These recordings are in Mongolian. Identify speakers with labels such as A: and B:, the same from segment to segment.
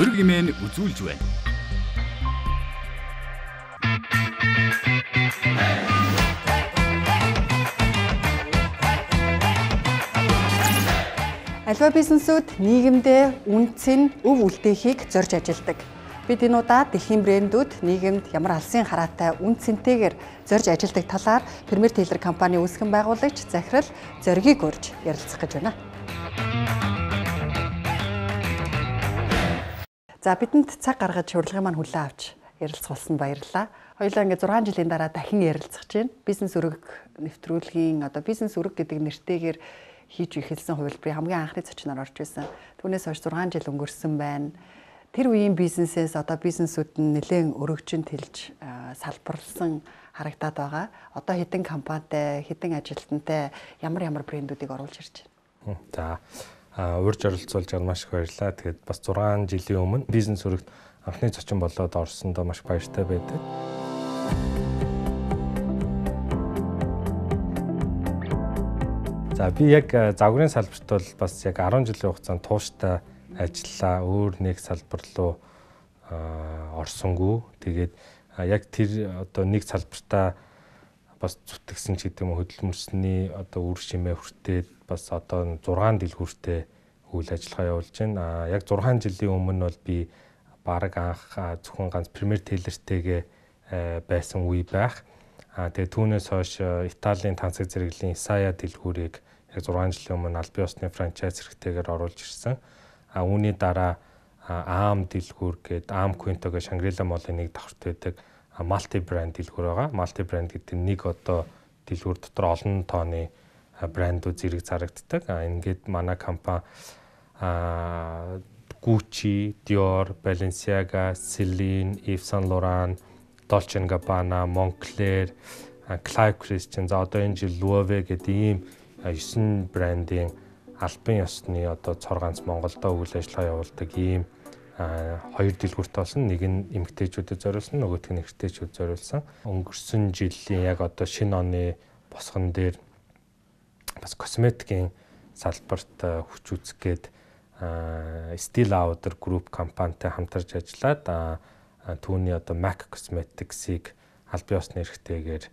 A: өргөмэн үзүүлж байна.
B: Альва бизнесүүд нийгэмдээ үнцэн өв үлдээхийг зорж ажилладаг. Бид энэ удаа дэлхийн брэндүүд нийгэмд ямар алсын хараатай үн цэнтэйгээр зорж ажилладаг талаар Premier Tailor компани үүсгэн байгуулагч захирал Зоригийг урьж ярилцах гэж байна. За бидэнд цаг гаргаж урилгын маань хүлээн авч ярилцах болсон баярлалаа. Хоёулаа ингээд 6 жилийн дараа дахин ярилцах байна. Бизнес өрөг нэвтрүүлгийн одоо бизнес өрөг гэдэг нэртэйгээр хийж эхэлсэн хувилбарыг хамгийн анхны зочноор орж исэн. Түүнээс хойш 6 жил өнгөрсөн байна. Тэр үеийн бизнесээс одоо бизнесүүд нь нэлээд өргөжин тэлж салбарлсан харагдаад байгаа. Одоо хэдэн компанитай, хэдэн ажилтнтай ямар ямар брэндүүдийг оруулж ирж
C: байна. За урьж оролцуулж байгаа маш их баярлалаа. Тэгээд бас 6 жилийн өмнө бизнес өргөд анхны зочин болоод орсондоо маш баяртай байдаг. За би яг загварын салбарт бол бас яг 10 жилийн хугацаанд тууштай ажиллаа. Өөр нэг салбар руу орсонгүй. Тэгээд яг тэр одоо нэг салбартаа бас зүтгэсэн ч гэдэг юм хөдөлмөрсний одоо үр шимээ хүртээд бас одоо 6 дэлгүүртэй үйл ажиллагаа явуулж байна. Яг 6 жилийн өмнө бол би баг анх зөвхөн ганц Premier Tailor-тэйгээ байсан үе байх. Аа тэгээ түүнээс хойш Италийн тансаг зэрэглэлийн Исая дэлгүүрийг яг 6 жилийн өмнө аль бие усны франчайз хэрэгтэйгээр оруулж ирсэн. А үүний дараа Аам дэлгүүр гээд Аам Quinto-г Shangri-La Mall-ын нэг давхарт байдаг малти брэнд дэлгүүр байгаа. Малти брэнд гэдэг нэг одоо дэлгүүр дотор олон тооны брэндүүд зэрэг зарагддаг. Ингээд манай компани а Gucci, Dior, Balenciaga, Celine, Yves Saint Laurent Dolce & Gabbana, Moncler, Clive Christian за одоо энэ жил Loewe гэдэг ийм 9 брендийн албан ёсны одоо цор ганц Монголдо үйл ажиллагаа явуулдаг ийм хоёр дэлгүүрт болсон. Нэг нь эмгтээчүүдэд зориулсан, нөгөөх нь эрэгтэйчүүд зориулсан. Өнгөрсөн жилийн яг одоо шинэ оны босгон дээр бас косметикийн салбарт хүч үзгээд Steel Lauder Group компанитай хамтарч ажиллаад түүний одоо MAC Cosmetics-ийг аль бие усны эрхтэйгээр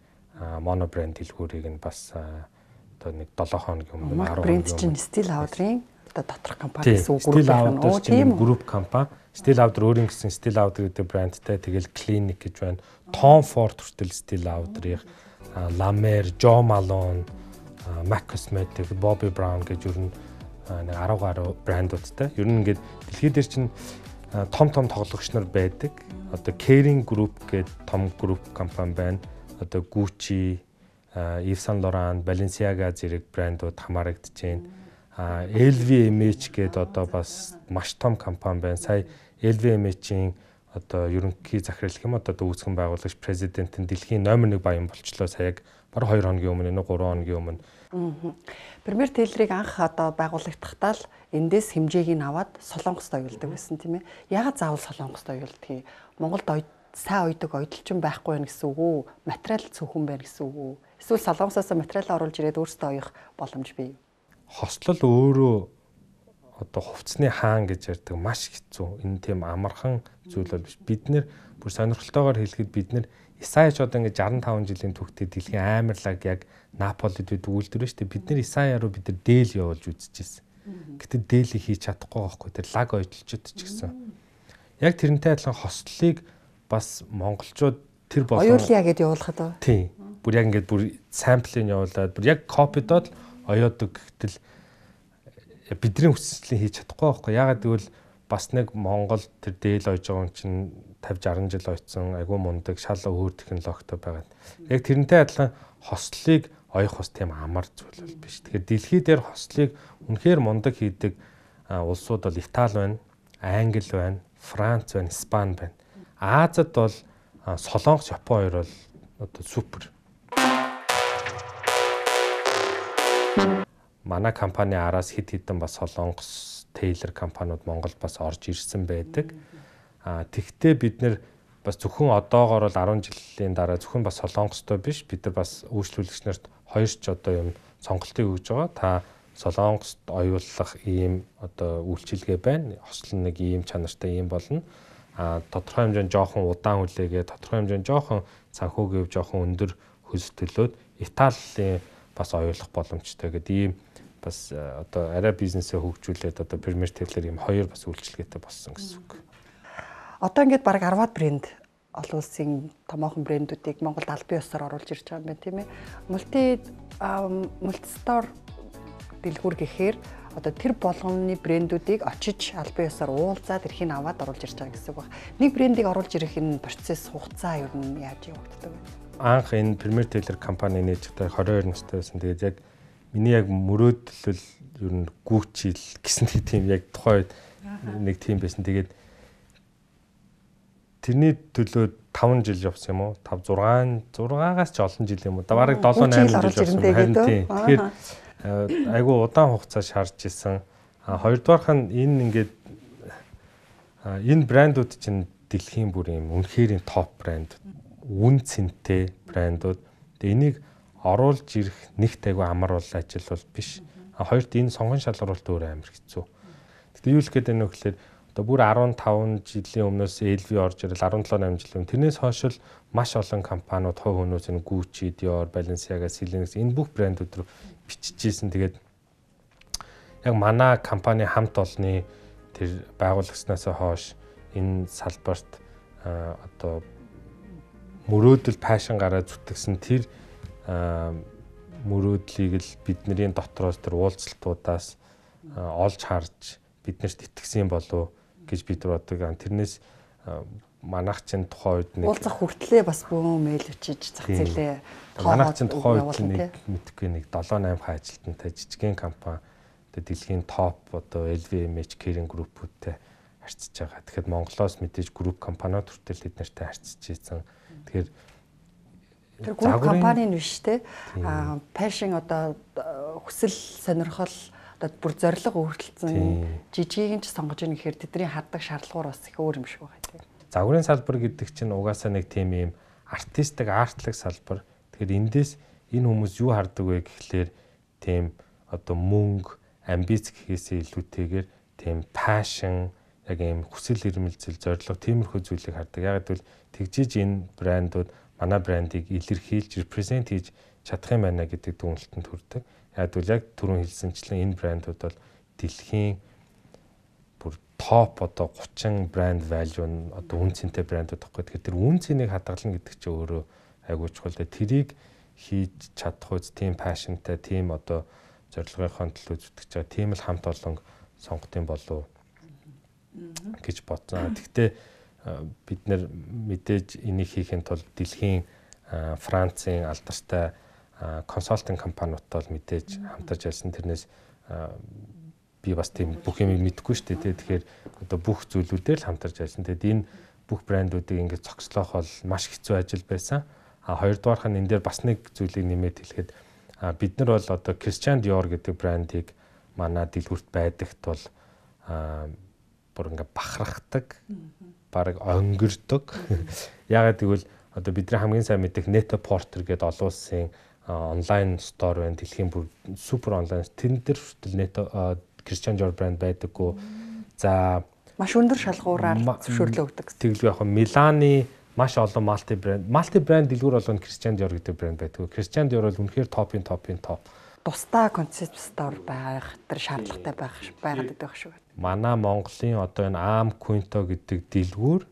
C: моно брэнд дэлгүүрийг нь бас одоо нэг 7 хоногийн
B: өмнө 10 брэнд чинь Steel Lauder-ийн одоо доторх компани гэсэн үг
C: Steel Lauder тийм групп компани. Steel Lauder өөрийн гэсэн Steel Lauder гэдэг брэндтэй тэгэл Clinic гэж байна. Tom Ford хүртэл Steel Lauder-ийг La Mer, Jo Malone, MAC Cosmetics, Bobbi Brown гэж ер нь нэг 10 гаруй брэндүүдтэй. Ер нь ингээд дэлхийд дээр чинь том том тоглогч нар байдаг. Одоо Kering Group гэдэг том групп компани байна. Одоо Gucci, Yves Saint Laurent, Balenciaga зэрэг брэндүүд хамаарагдаж байна. LVMH гэдэг одоо бас маш том компани байна. Сая LVMH-ийн одоо ерөнхий захирал юм одоо үүсгэн байгуулагч президент нь дэлхийн номер 1 баян болчлоо саяг баг 2 хоногийн өмнө энэ 3 хоногийн өмнө
B: Премьер Тейлрийг анх одоо байгуулагдахтаа л эндээс хэмжээг нь аваад Солонгост оюулдаг байсан тийм ээ. Ягаад заавал Солонгост оюулдгийг? Монголд сайн ойдог ойдолчин байхгүй байх гэсэн үг үү? Материал цөөхөн байх гэсэн үг үү? Эсвэл Солонгосоос материал оруулж ирээд өөрсдөө оёх боломж бий.
C: Хослол өөрөө одоо хувцсны хаан гэж ярьдаг маш хэцүү. Энэ тийм амархан зүйл бол биш. Бид нэр бүр сонирхолтойгоор хэлэхэд бид нэр Исаяч одоо ингээд 65 жилийн түүхтэй дэлхийн амарлаг яг Наполид бид үйлдвэр шүү дээ. Бид нэр Исая руу бид нар дээл явуулж үзчихсэн. Гэтэ дээлийг хийж чадахгүй байхгүй. Тэр лаг ойдлчод ч гэсэн. Яг тэрнтэй адилхан хослолыг бас монголчууд тэр
B: болон оюулъя гэдээ явуулахад.
C: Тийм. Бүр яг ингээд бүр самплыг явуулаад бүр яг копидод л оёодог гэтэл бидний хүсэлтийг хийж чадахгүй байхгүй. Ягаад гэвэл бас нэг Монгол тэр дээл ойж байгаа юм чинь 50 60 жил ойцсон айгүй мундаг шал өөр технологитой байгаа. Яг тэрнтэй адилхан хослолыг оёх бас тийм амар зүйл бол биш. Тэгэхээр дэлхий дээр хослолыг үнэхээр мундаг хийдэг улсууд бол Итали байна, Англи байна, Франц байна, Испани байна. Азад бол Солонгос, Япон хоёр бол одоо супер. Манай компани араас хэд хэдэн бас Солонгос Taylor компаниуд Монголд бас орж ирсэн байдаг. А тэгтээ бид нэр бас зөвхөн одоогоор бол 10 жилийн дараа зөвхөн бас солонгостой биш бид нар бас үйлчлүүлэгч нарт хоёр ч одоо юм сонголтыг өгж байгаа. Та Солонгост оюуллах ийм одоо үйлчилгээ байна. Хослон нэг ийм чанартай ийм болно. А тодорхой хэмжээнд жоохон удаан хүлээгээ, тодорхой хэмжээнд жоохон санхүүгийн хөв жоохон өндөр хөлс төлөөд Италийн бас оюулах боломжтой гэдэг ийм бас одоо арай бизнесээ хөгжүүлээд одоо Premier Tailor ийм хоёр бас үйлчилгээтэй болсон гэсэн үг.
B: Одоо ингээд баг 10-аад брэнд олон улсын томоохон брэндүүдийг Монголд аль бие усаар оруулж ирж байгаа юм байна тийм ээ. Мулти мультистор дэлгүүр гэхээр одоо тэр болгоны брэндүүдийг очиж аль бие усаар уулзаад эрхийг аваад оруулж ирж байгаа гэсэн үг байна. Нэг брэндийг оруулж ирэх энэ процесс хугацаа ер нь яаж явагддаг вэ?
C: Анх энэ Premier Tailor компани нээжтэй 22 настай байсан. Тэгээд яг миний яг мөрөөдөл ер нь гүүчил гэсэн тийм яг тухайд нэг тийм байсан. Тэгээд тэрний төлөө 5 жил явсан юм уу? 5 6 6-аас ч олон жил юм уу? Бараг 7 8 жил явсан. Харин тийм. Тэгэхээр Э, айгүй удаан хугацаа шаарч исэн. А хоёрдугаарх нь энэ ингээд энэ брэндүүд чинь дэлхийн бүр юм үнэхээр топ брэнд. Үн цэнтэй брэндүүд. Тэгээ энийг оруулж ирэх нэгт айгүй амар бол ажил бол биш. А хоёрт энэ сонгон шалгаруулалт өөр амар хэцүү. Гэтэ юу л гээд байна вэ гэхээр одоо бүр 15 жилийн өмнөөс LV орж ирэл 17 8 жилийн тэрнээс хойш л маш олон компаниуд хувь хүмүүс энэ Gucci, Dior, Balenciaga, Silenex энэ бүх брэндүүд рүү биччихсэн. Тэгээд яг манай компани хамт олны тэр байгуулагчнаас хойш энэ салбарт одоо мөрөөдөл пайшин гараад зүтгэсэн тэр мөрөөдлийг л бидний дотроос тэр уулзалтуудаас олж харж биднэрт итгэсэн болов гэж бид боддог. Тэрнээс манайх чинь тухайн үед
B: нэг уулзах хүртлээ бас бөөм мэйл өчиж зах зээлээ
C: манайх чинь тухайн үед нэг мэдхгүй нэг 7 8 ха ажилтнтай жижигхэн компани одоо дэлхийн топ одоо LVMH Kering группүүдтэй харьцаж байгаа. Тэгэхээр Монголоос мэдээж групп компаниуд хүртэл бид нартай харьцаж ийсэн. Тэгэхээр
B: Тэр групп компани нь биш те. Аа пашин одоо хүсэл сонирхол одоо бүр зориг өөрчлөлтсөн жижигийг ч сонгож ийн гэхээр тэдний хаддаг шаардлагууд бас их өөр юм шиг байгаа тийм.
C: Загварын салбар гэдэг чинь угаасаа нэг тийм юм артистик артлаг салбар. Тэгэхээр эндээс энэ хүмүүс юу хардаг вэ гэхлээр тийм одоо мөнгө, амбиц гэхээсээ илүүтэйгээр тийм пашн яг ийм хүсэл эрмэлзэл зорилго тиймэрхүү зүйлийг хардаг. Яг гэвэл тэгжиж энэ брэндүүд манай брэндийг илэрхийлж, репрезент хийж чадах юм байна гэдэг дүгнэлтэнд хүрдэг. Яг бол яг түрүүн хэлсэнчлэн энэ брэндүүд бол дэлхийн бүр топ одоо 30 брэнд value нь одоо үн цэнтэй брэндүүд тахгүй. Тэгэхээр тэр үн цэнийг хадгална гэдэг чинь өөрөө айгуу чухал дээ. Тэрийг хийж чадах үз тийм passionтай, тийм одоо зорилгынхон төлөө зүтгэж байгаа тийм л хамт олон сонгох юм болов гэж бодсон. Гэхдээ бид нэр мэдээж энийг хийхин тулд дэлхийн Францын алдартай консалтинг компаниудтай бол мэдээж хамтарч ялсан тэрнээс би бас тийм бүх юм мэдэхгүй шүү дээ. Тэгэхээр одоо бүх зүйлүүдээр л хамтарч ялсан. Тэгэд энэ бүх брэндүүдийг ингээд цогцлоох бол маш хэцүү ажил байсан. А хоёрдугаарх нь энэ дээр бас нэг зүйлийг нэмээд хэлэхэд бид нар бол одоо Christian Dior гэдэг брэндийг манай дэлгүрт байдагт бол бүр ингээд бахархдаг, баг онгирдог. Ягаад гэвэл одоо бидний хамгийн сайн мэдих Net Porter гэдэг олон улсын онлайн стор байна. Дэлхийн бүр супер онлайн. Тэн дээр хүртэл нет Christian Dior брэнд байдаггүй. За
B: маш өндөр шалгуураар зөвшөөрлөө өгдөг.
C: Тэгэлгүй яг Миланы маш олон малти брэнд. Малти брэнд дэлгүүр болгоно Christian Dior гэдэг брэнд байдаг. Christian Dior бол үнэхээр топын топын топ.
B: Тусдаа концепт стор байх, тэр шаардлагатай байх байгаад байдаг шүү.
C: Манай Монголын одоо энэ Am Quinto гэдэг дэлгүүр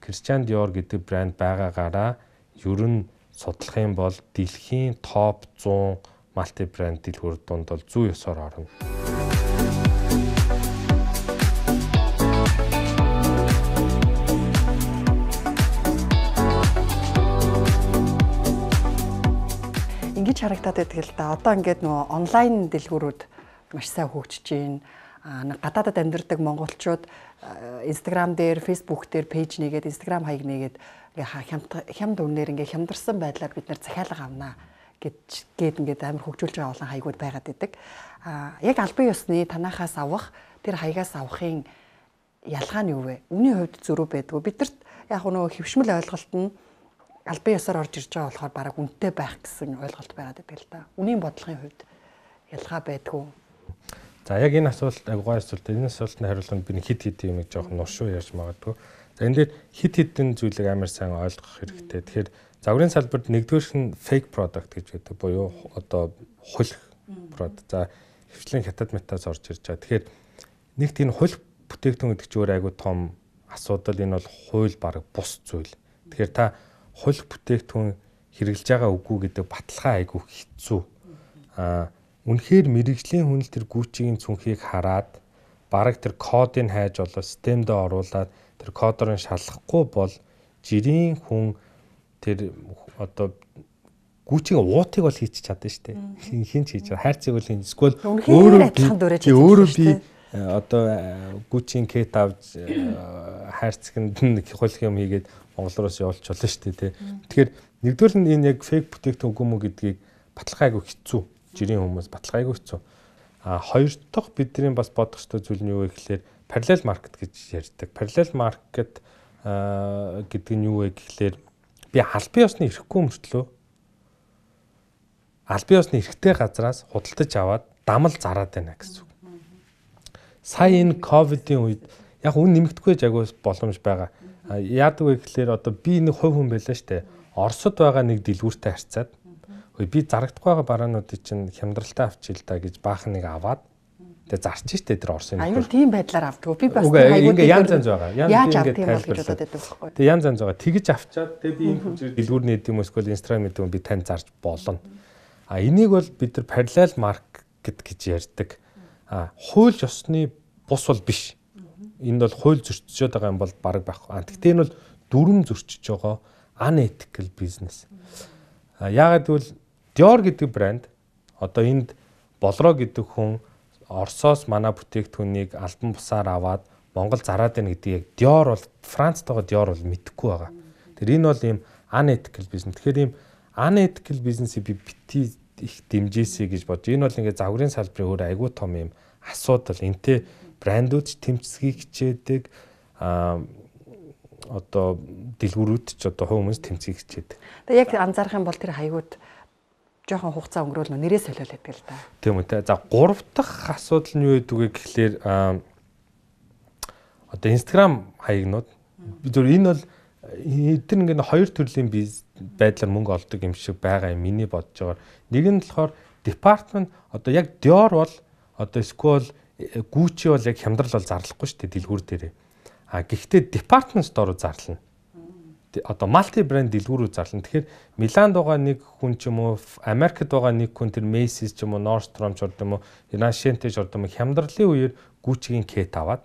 C: Christian Dior гэдэг брэнд байгаагаараа ер нь судлах юм бол дэлхийн топ 100 малти брэнд дэлгүүр донд бол зүү ёсоор орно.
B: Ингиж харагдаад байдаг л да. Одоо ингээд нөгөө онлайн дэлгүүрүүд маш сайн хөгжиж байна гадаадад амьдардаг монголчууд Instagram дээр, Facebook дээр пэйж нэгээд, Instagram хаяг нэгээд ингээ хямд үнээр ингээ хямдарсан байдлаар бид нэр захиалга авнаа гэж гээд ингээд амар хөгжүүлж байгаа олон хаягуд байгаад идэг. А яг албан ёсны танахаас авах тэр хаягаас авахын ялгаа нь юу вэ? Үүний хувьд зөрүү байдгүй. Бидэрт яг нөгөө хөвшмөл ойлголт нь албан ёсоор орж ирж байгаа болохоор бараг үнэтэй байх гэсэн ойлголт байгаад идэг л да. Үнийн бодлогын хувьд ялгаа байдгүй
C: За яг энэ асуулт агуу асуулт энэ асуултанд хариулахад би хит хит юм жоохон нуршуу ярьж магадгүй. За энэ дээр хит хитэн зүйлийг амар сайн ойлгох хэрэгтэй. Тэгэхээр загварын салбарт нэгдүгээрх нь fake product гэж байдаг буюу одоо хулх продукт. За хвчлэн хятад метаас орж ирж байгаа. Тэгэхээр нэг тийм хулх бүтээгдэхүүн гэдэг чинь өөр айгуу том асуудал энэ бол хууль баг бус зүйл. Тэгэхээр та хулх бүтээгдэхүүн хэрэгжилж байгаа үгүй гэдэг баталгаа айгуу хэцүү. Аа үнэхээр мэрэгжлийн хүн л тэр гүйчийн цүнхийг хараад бараг тэр кодыг хайж болоо системдээ оруулаад тэр кодорын шалгахгүй бол жирийн хүн тэр одоо гүүчийн уутыг бол хийчих чадсан шүү дээ. Хин ч хийж. Хайрцаг бол хин эсвэл
B: өөрөө би
C: өөрөө би одоо гүүчийн кет авч хайрцагт хулх юм хийгээд Монгол руу явуулч болно шүү дээ. Тэгэхээр нэгдүгээр нь энэ яг фейк бүтээгдэхүүн үгүй мүү гэдгийг баталгаагүй хэцүү. Жирийн хүмүүс баталгаагүй хэцүү. А хоёр дахь бидний бас бодох ёстой зүйл нь юу вэ гэхээр параллел маркет гэж ярьдаг. Параллел маркет гэдэг нь юу вэ гэхлээр би албан ёсны ирэхгүй мөртлөө албан ёсны эрхтэй газраас худалдаж аваад дамал зараад байна гэсэн үг. Сая энэ ковидын үед яг үн нэмэгдэхгүй жагуус боломж байгаа. Яадаг вэ гэхлээр одоо би нэг хувь хүн байлаа штэ. Оросод байгаа нэг дэлгүүртэй харьцаад би зарагдахгүй байгаа бараануудыг чинь хямдралтай авчил та гэж баахан нэг аваад тэгээ зарч штэ тэр Оросын.
B: Аюул тийм байдлаар авдаг. Би бас
C: аюул ингээ янз янз байгаа.
B: Янз ингэ тайлбарлаад байдаг байхгүй.
C: Тэгээ янз янз байгаа. Тэгж авчаад тэгээ би энэ хүчээр дэлгүүрний эд юм эсвэл инстаграм эд юм би тань зарж болно. А энийг бол бид нар параллел маркет гэж ярьдаг. А хууль ёсны бус бол биш. Энэ бол хууль зөрчиж байгаа юм бол баг байхгүй. Гэхдээ энэ бол дүрм зөрчиж байгаа unethical business. А яагаад гэвэл Dior гэдэг брэнд одоо энд болроо гэдэг хүн Оросоос манай бүтээгдэхүүнийг албан бусаар аваад Монгол зараад байна гэдгийг яг Dior бол Францтайгаа Dior бол мэдэхгүй байгаа. Тэр энэ бол ийм unethical business. Тэгэхээр ийм unethical бизнесийг би бити их дэмжээсэй гэж бодож. Энэ бол ингээд загварын салбарын өөр айгүй том юм асуудал. Энтэй брэндүүд ч тэмцгийг хичээдэг а одоо дэлгүүрүүд ч одоо хүмүүс тэмцгийг хичээдэг.
B: Тэгээ яг анзаарах юм бол тэр хаягууд жоохон хугацаа өнгөрөөл нэрээ солиол байдаг л да.
C: Тийм үү те. За гурав дахь асуудал нь юу гэдэг вэ гэхлээр одоо Instagram хаягнууд зөв энэ бол эдгээр ингээд хоёр төрлийн байдлаар мөнгө олдог юм шиг байгаа юм миний бодож байгаа. Нэг нь болохоор департмент одоо яг Dior бол одоо эсвэл Gucci бол яг хямдрал бол зарлахгүй шүү дээ дэлгүүр дээрээ. А гэхдээ department store зарлана. Одоо multi brand дэлгүүрүүд зарлана. Тэгэхээр Миланд байгаа нэг хүн ч юм уу, Америкт байгаа нэг хүн тэр Macy's ч юм уу, Nordstrom ч орд юм уу, Nashente ч орд юм уу хямдралын үеэр Gucci-гийн кет аваад.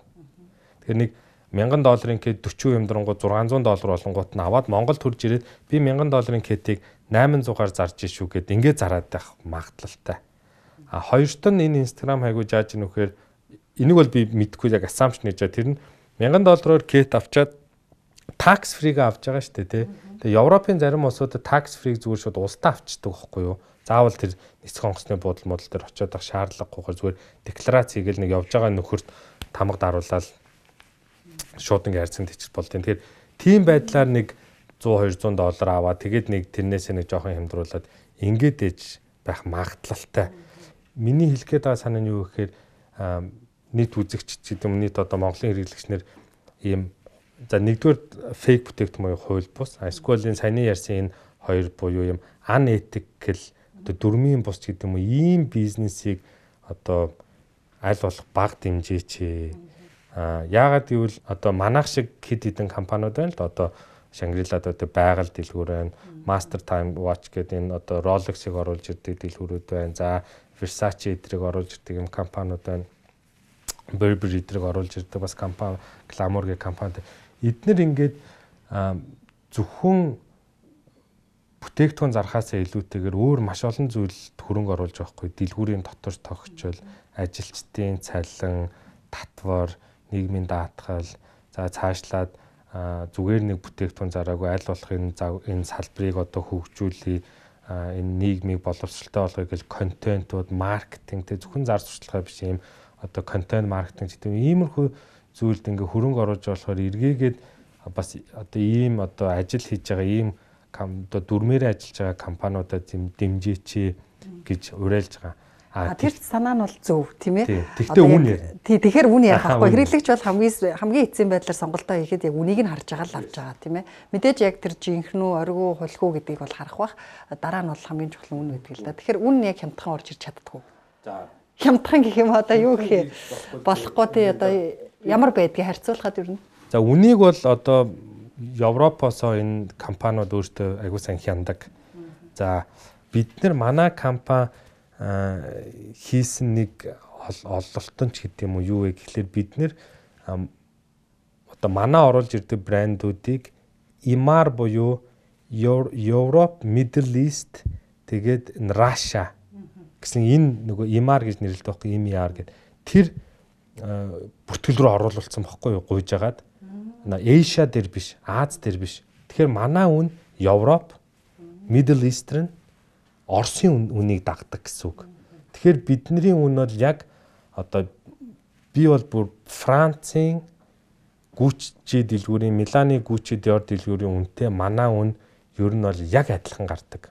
C: Тэгэхээр нэг 1000 долларын кет 40 юмдрангууд 600 доллар болонгууд нь аваад Монгол төрж ирээд би 1000 долларын кетийг 800-аар зарж ишүү гэд ингээд зараад байх магадлалтай. А хоёрт нь энэ Instagram хайгуу жааж нөхөр энийг бол би мэдгүй яг assumption хийж байгаа. Тэр нь 1000 доллараар кет авчаад tax free-г авч байгаа шүү дээ тий. Тэгээ Европын зарим улсуудад tax free зүгээр шууд улстай авчдаг байхгүй юу? Заавал тэр нисэх онгоцны буудал модал дээр очиод ах шаардлагагүйгээр зүгээр декларац хийгээл нэг явж байгаа нөхөрт тамга даруулаад шууд ингээ харьцан тийчих болд. Тэгэхээр тийм байдлаар нэг 100 200 доллар аваад тэгээд нэг тэрнээсээ нэг жоохон хямдруулаад ингээд ээж байх магадлалтай. Миний хэлэх гээд байгаа санаа нь юу гэхээр нийт үзэгч гэдэг юм нийт одоо Монголын хэрэглэгчнэр ийм за нэгдүгээр фейк бүтээгдэхүүн хууль бус эсвэл саяны ярьсан энэ хоёр буюу юм unethical одоо дөрмийн бус гэдэг юм уу ийм бизнесийг одоо аль болох баг дэмжээч А яагаад гэвэл одоо манайх шиг хэд хэдэн компаниуд байна л да одоо Шангрилад одоо байгаль дэлгүүр байна. Master Time Watch гэдэг энэ одоо Rolex-ыг оруулж ирдэг дэлгүүрүүд байна. За Versace эдрийг оруулж ирдэг юм компаниуд байна. Burberry эдрийг оруулж ирдэг бас компани Glamour гэх компани. Эднэр ингээд зөвхөн бүтээгдэхүүн зархаасаа илүүтэйгээр өөр маш олон зүйлд хөрөнгө оруулж байгаа хгүй дэлгүүрийн дотор тогтчол ажилчдын цалин татвар нийгмийн даатгал за цаашлаад зүгээр нэг бүтээгдэхүүн зараагүй аль болох энэ энэ салбарыг одоо хөгжүүлээ энэ нийгмийг боловсралтай болгоё гэж контентууд маркетингтэй зөвхөн зар сурталчилгаа биш юм. Одоо контент маркетинг гэдэг иймэрхүү зүйлд ингээ хөрөнгө оруулж болохоор эргээгээд бас одоо ийм одоо ажил хийж байгаа ийм одоо дүрмээрээ ажиллаж байгаа компаниудад дэмжээч гэж уриалж байгаа.
B: А тэр санаа нь бол зөв тийм ээ.
C: Тэгтээ үн яа.
B: Тий тэгэхээр үн ярих байхгүй. Хэрэглэгч бол хамгийн хамгийн эцсийн байдлаар сонголтоо хийхэд яг үнийг нь харж байгаа л авч байгаа тийм ээ. Мэдээж яг тэр жинхнүү оргуу хулхуу гэдгийг бол харах бах. Дараа нь бол хамгийн чухал үн гэдэг л да. Тэгэхээр үн яг хямдхан орж ирч чаддгүй. За хямдхан гэх юм одоо юу гэх болохгүй тий одоо ямар байдгийг харьцуулахад юу вэ?
C: За үнийг бол одоо Европоос энэ компаниуд өөртөө аягүй сайн хяндаг. За бид нар манай компани хийсэн нэг ололтон ч гэдэг юм уу юу вэ гэхлээр бид нэр одоо манай оруулж ирдэг брэндүүдийг имар буюу Европ, Middle East тэгээд Russia гэсэн энэ нөгөө имар гэж нэрлэдэг байхгүй имар гэдэг тэр бүртгэл рүү оруулсан байхгүй юу гуйж агаад Asia дээр биш Аз дээр биш тэгэхээр манай үн Европ, Middle Eastern Оросын үнийг дагдаг гэсэн үг. Тэгэхээр бидний үн бол яг одоо би бол бүр Францын Гүччи дэлгүүрийн Миланы Гүччи Диор дэлгүүрийн үнэтэй манай үн ер нь бол яг адилхан гардаг.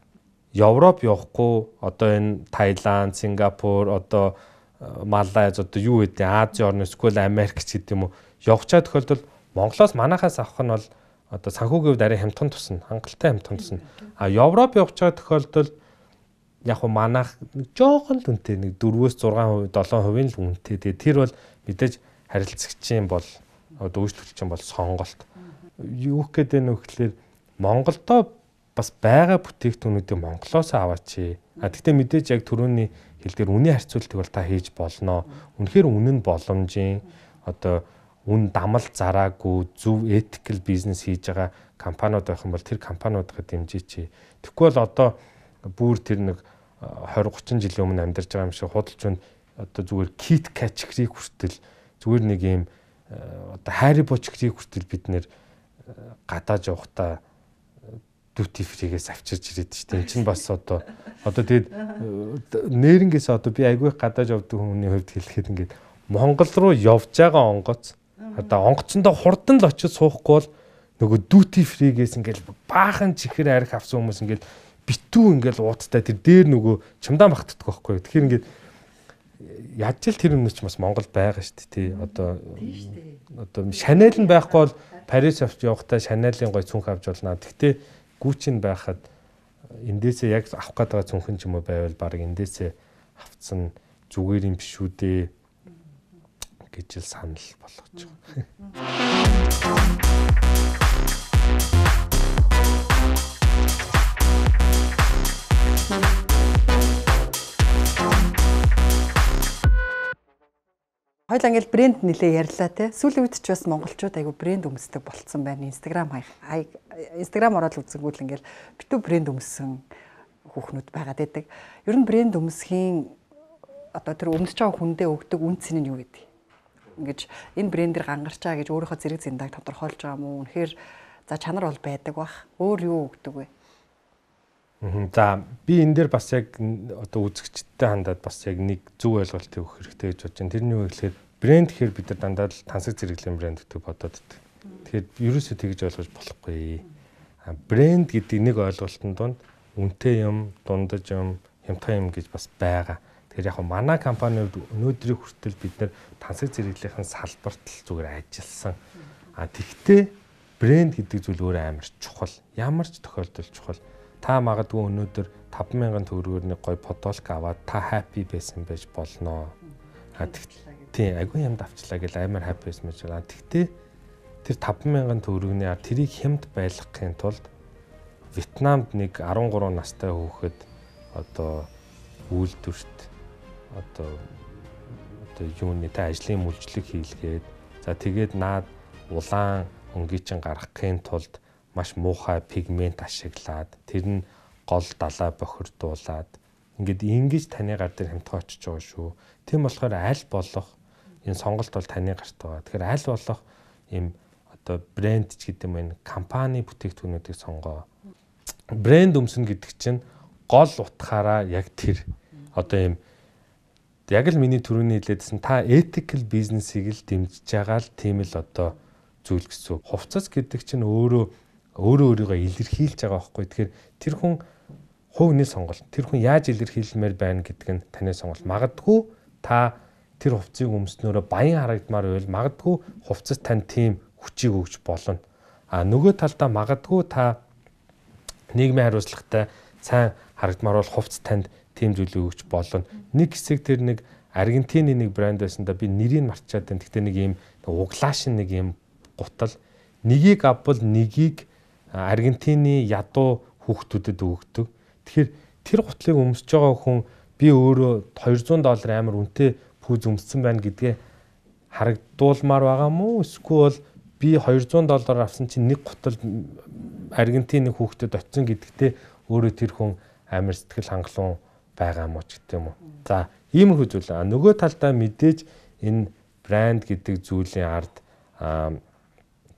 C: Европ явахгүй одоо энэ Таиланд, Сингапур, одоо Малайз одоо юу гэдэг Азийн орны эсвэл Америк ч гэдэг юм уу явах чад тохиолдолд Монголоос манахаас авах нь бол одоо санхүүгийн хувьд арай хямдхан тусна, хангалттай хямдхан тусна. А Европ явах чад тохиолдолд яг уу манайх жоохон л үнэтэй нэг 4-өөс 6%, 7%-ийн л үнэтэй. Тэгээ тэр бол мэдээж харилцагчийн бол үйлчлэгчийн бол сонголт. Юу гэдэг нь гэхээр Монголдо бас байгаа бүтээгдэхүүнүүдийг Монголоос аваач. А тэгтээ мэдээж яг түрүүний хэлдгээр үнийн харьцуултыг бол та хийж болно. Үнэхээр үнэн боломжийн одоо үн дамал зараагүй зөв этикл бизнес хийж байгаа компаниуд байх юм бол тэр компаниудыг дэмжиж. Бол одоо бүр тэр нэг 20 30 жилийн өмнө амьдарч байгаа юм шиг худалч нь одоо зүгээр кит качгрийг хүртэл зүгээр нэг юм одоо хайри бочгрийг хүртэл бид нэр гадааж явахдаа дүүти фригээс авчирч ирээд шүү дээ. Энд чинь бас одоо одоо тэгээд нээрэнгээс одоо би айгүй гадааж явдаг хүний хувьд хэлэхэд ингээд Монгол руу явж байгаа онгоц одоо онгоцондоо хурдан л очиж суухгүй бол нөгөө дүүти фригээс ингээд баахан чихэр арх авсан хүмүүс ингээд битүү ингээл уудтай тэр дээр нөгөө чамдаа багтдаг байхгүй. Тэгэхээр ингээд яаж л тэр өмнө ч бас Монгол байгаа шүү дээ тий. Одоо одоо Шанел нь байхгүй бол Парис авч явахдаа Шанелийн гой цүнх авч болно. Гэхдээ Гүч нь байхад эндээсээ яг авах гээд байгаа цүнхэн ч юм уу байвал баг эндээсээ авцсан зүгээр юм биш үү дээ гэж л санал болгож байгаа.
B: Хоёул ангил брэнд нэлээ ярьлаа те. Сүүлийн үед ч бас монголчууд айгу брэнд өмсдөг болцсон байна. Instagram хай Instagram ороод үзэнгүүл ингээл битүү брэнд өмсөн хүүхнүүд байгаад байдаг. Ер нь брэнд өмсхийн одоо тэр өмсөж байгаа хүндээ өгдөг үнц нь юу гэдэг. Ингээд энэ брэндээр гангарчаа гэж өөрийнхөө зэрэг зэндааг тодорхойлж байгаа мó. Үнэхээр за чанар бол байдаг бах. Өөр юу өгдөг вэ?
C: За би энэ дээр бас яг одоо үзэгчдтэй хандаад бас яг нэг зөв ойлголт өгөх хэрэгтэй гэж бодож байна. Тэрний юу гэхээр брэнд гэхээр бид нар дандаа л тансаг зэрэглэлийн брэнд гэдэг бодоод байдаг. Тэгэхээр ерөөсөө тэгж ойлгож болохгүй. А брэнд гэдэг нэг ойлголтын донд үнэтэй юм, дундаж юм, хямдхан юм гэж бас байгаа. Тэгэхээр яг манай компанид өнөөдрийн хүртэл бид нар тансаг зэрэглэлийн салбарт л зүгээр ажилласан. А тэгвэл брэнд гэдэг зүйл өөрөө амар чухал. Ямар ч тохиолдолд чухал та магадгүй өнөөдөр 5000 төгрөгөөр нэг гой подолк аваад та happy байсан байж болноо. А тийм агүй юмд авчлаа гэл амар happy байсан байж байна. Тэгтээ тэр 5000 төгрөгний ар тэрийг хямд байлгахын тулд Вьетнамд нэг 13 настай хүүхэд одоо үйлдвэрт одоо одоо юуны та ажлын мүлжлэг хийлгээд за тэгээд наад улаан өнгөчин гаргахын тулд маш муухай пигмент ашиглаад тэр нь гол далаа бохирдуулаад ингээд ингэж таны гар дээр хамтгаа очиж байгаа шүү. Тийм болохоор аль болох энэ сонголт бол таны гарт байгаа. Тэгэхээр аль болох ийм одоо брэнд ч гэдэг юм энэ компани бүтээгдэхүүнүүдийг сонгоо. Брэнд өмсөн гэдэг чинь гол утгаараа яг тэр одоо ийм яг л миний түрүүний хэлээдсэн та ethical бизнесийг л дэмжиж байгаа л тийм л одоо зүйл гэсэн. Хувцас гэдэг чинь өөрөө өөрөө өөрийгөө илэрхийлж байгаа байхгүй. Тэгэхээр тэр хүн хувь хүний сонголт. Тэр хүн яаж илэрхийлмээр байна гэдэг нь таны сонголт. Магадгүй та тэр хувцсыг өмснөөрөө баян харагдмаар байвал магадгүй хувцас тань тийм хүчийг өгч болно. А нөгөө талдаа магадгүй та нийгмийн хариуцлагатай сайн харагдмаар бол хувцс танд тийм зүйлийг өгч болно. Нэг хэсэг тэр нэг Аргентины нэг брэнд байсан да би нэрийг мартчихад байна. Гэхдээ нэг ийм углаашин нэг ийм гутал нёгийг авбал нёгийг Аргентины ядуу хүүхдүүдэд өгдөг. Тэгэхээр тэр гутлыг өмсөж байгаа хүн би өөрөө 200 доллар амар үнэтэй пүүз өмссөн байна гэдгээ харагдуулмаар байгаа мó эсвэл би 200 доллар авсан чинь нэг гутал Аргентины хүүхдэд очисон гэдэгтээ өөрөө тэр хүн амар сэтгэл хангалуун байгаа мó ч гэдэг юм уу. За Иймэрхүү зүйл. Нөгөө талдаа мэдээж энэ брэнд гэдэг зүйлийн ард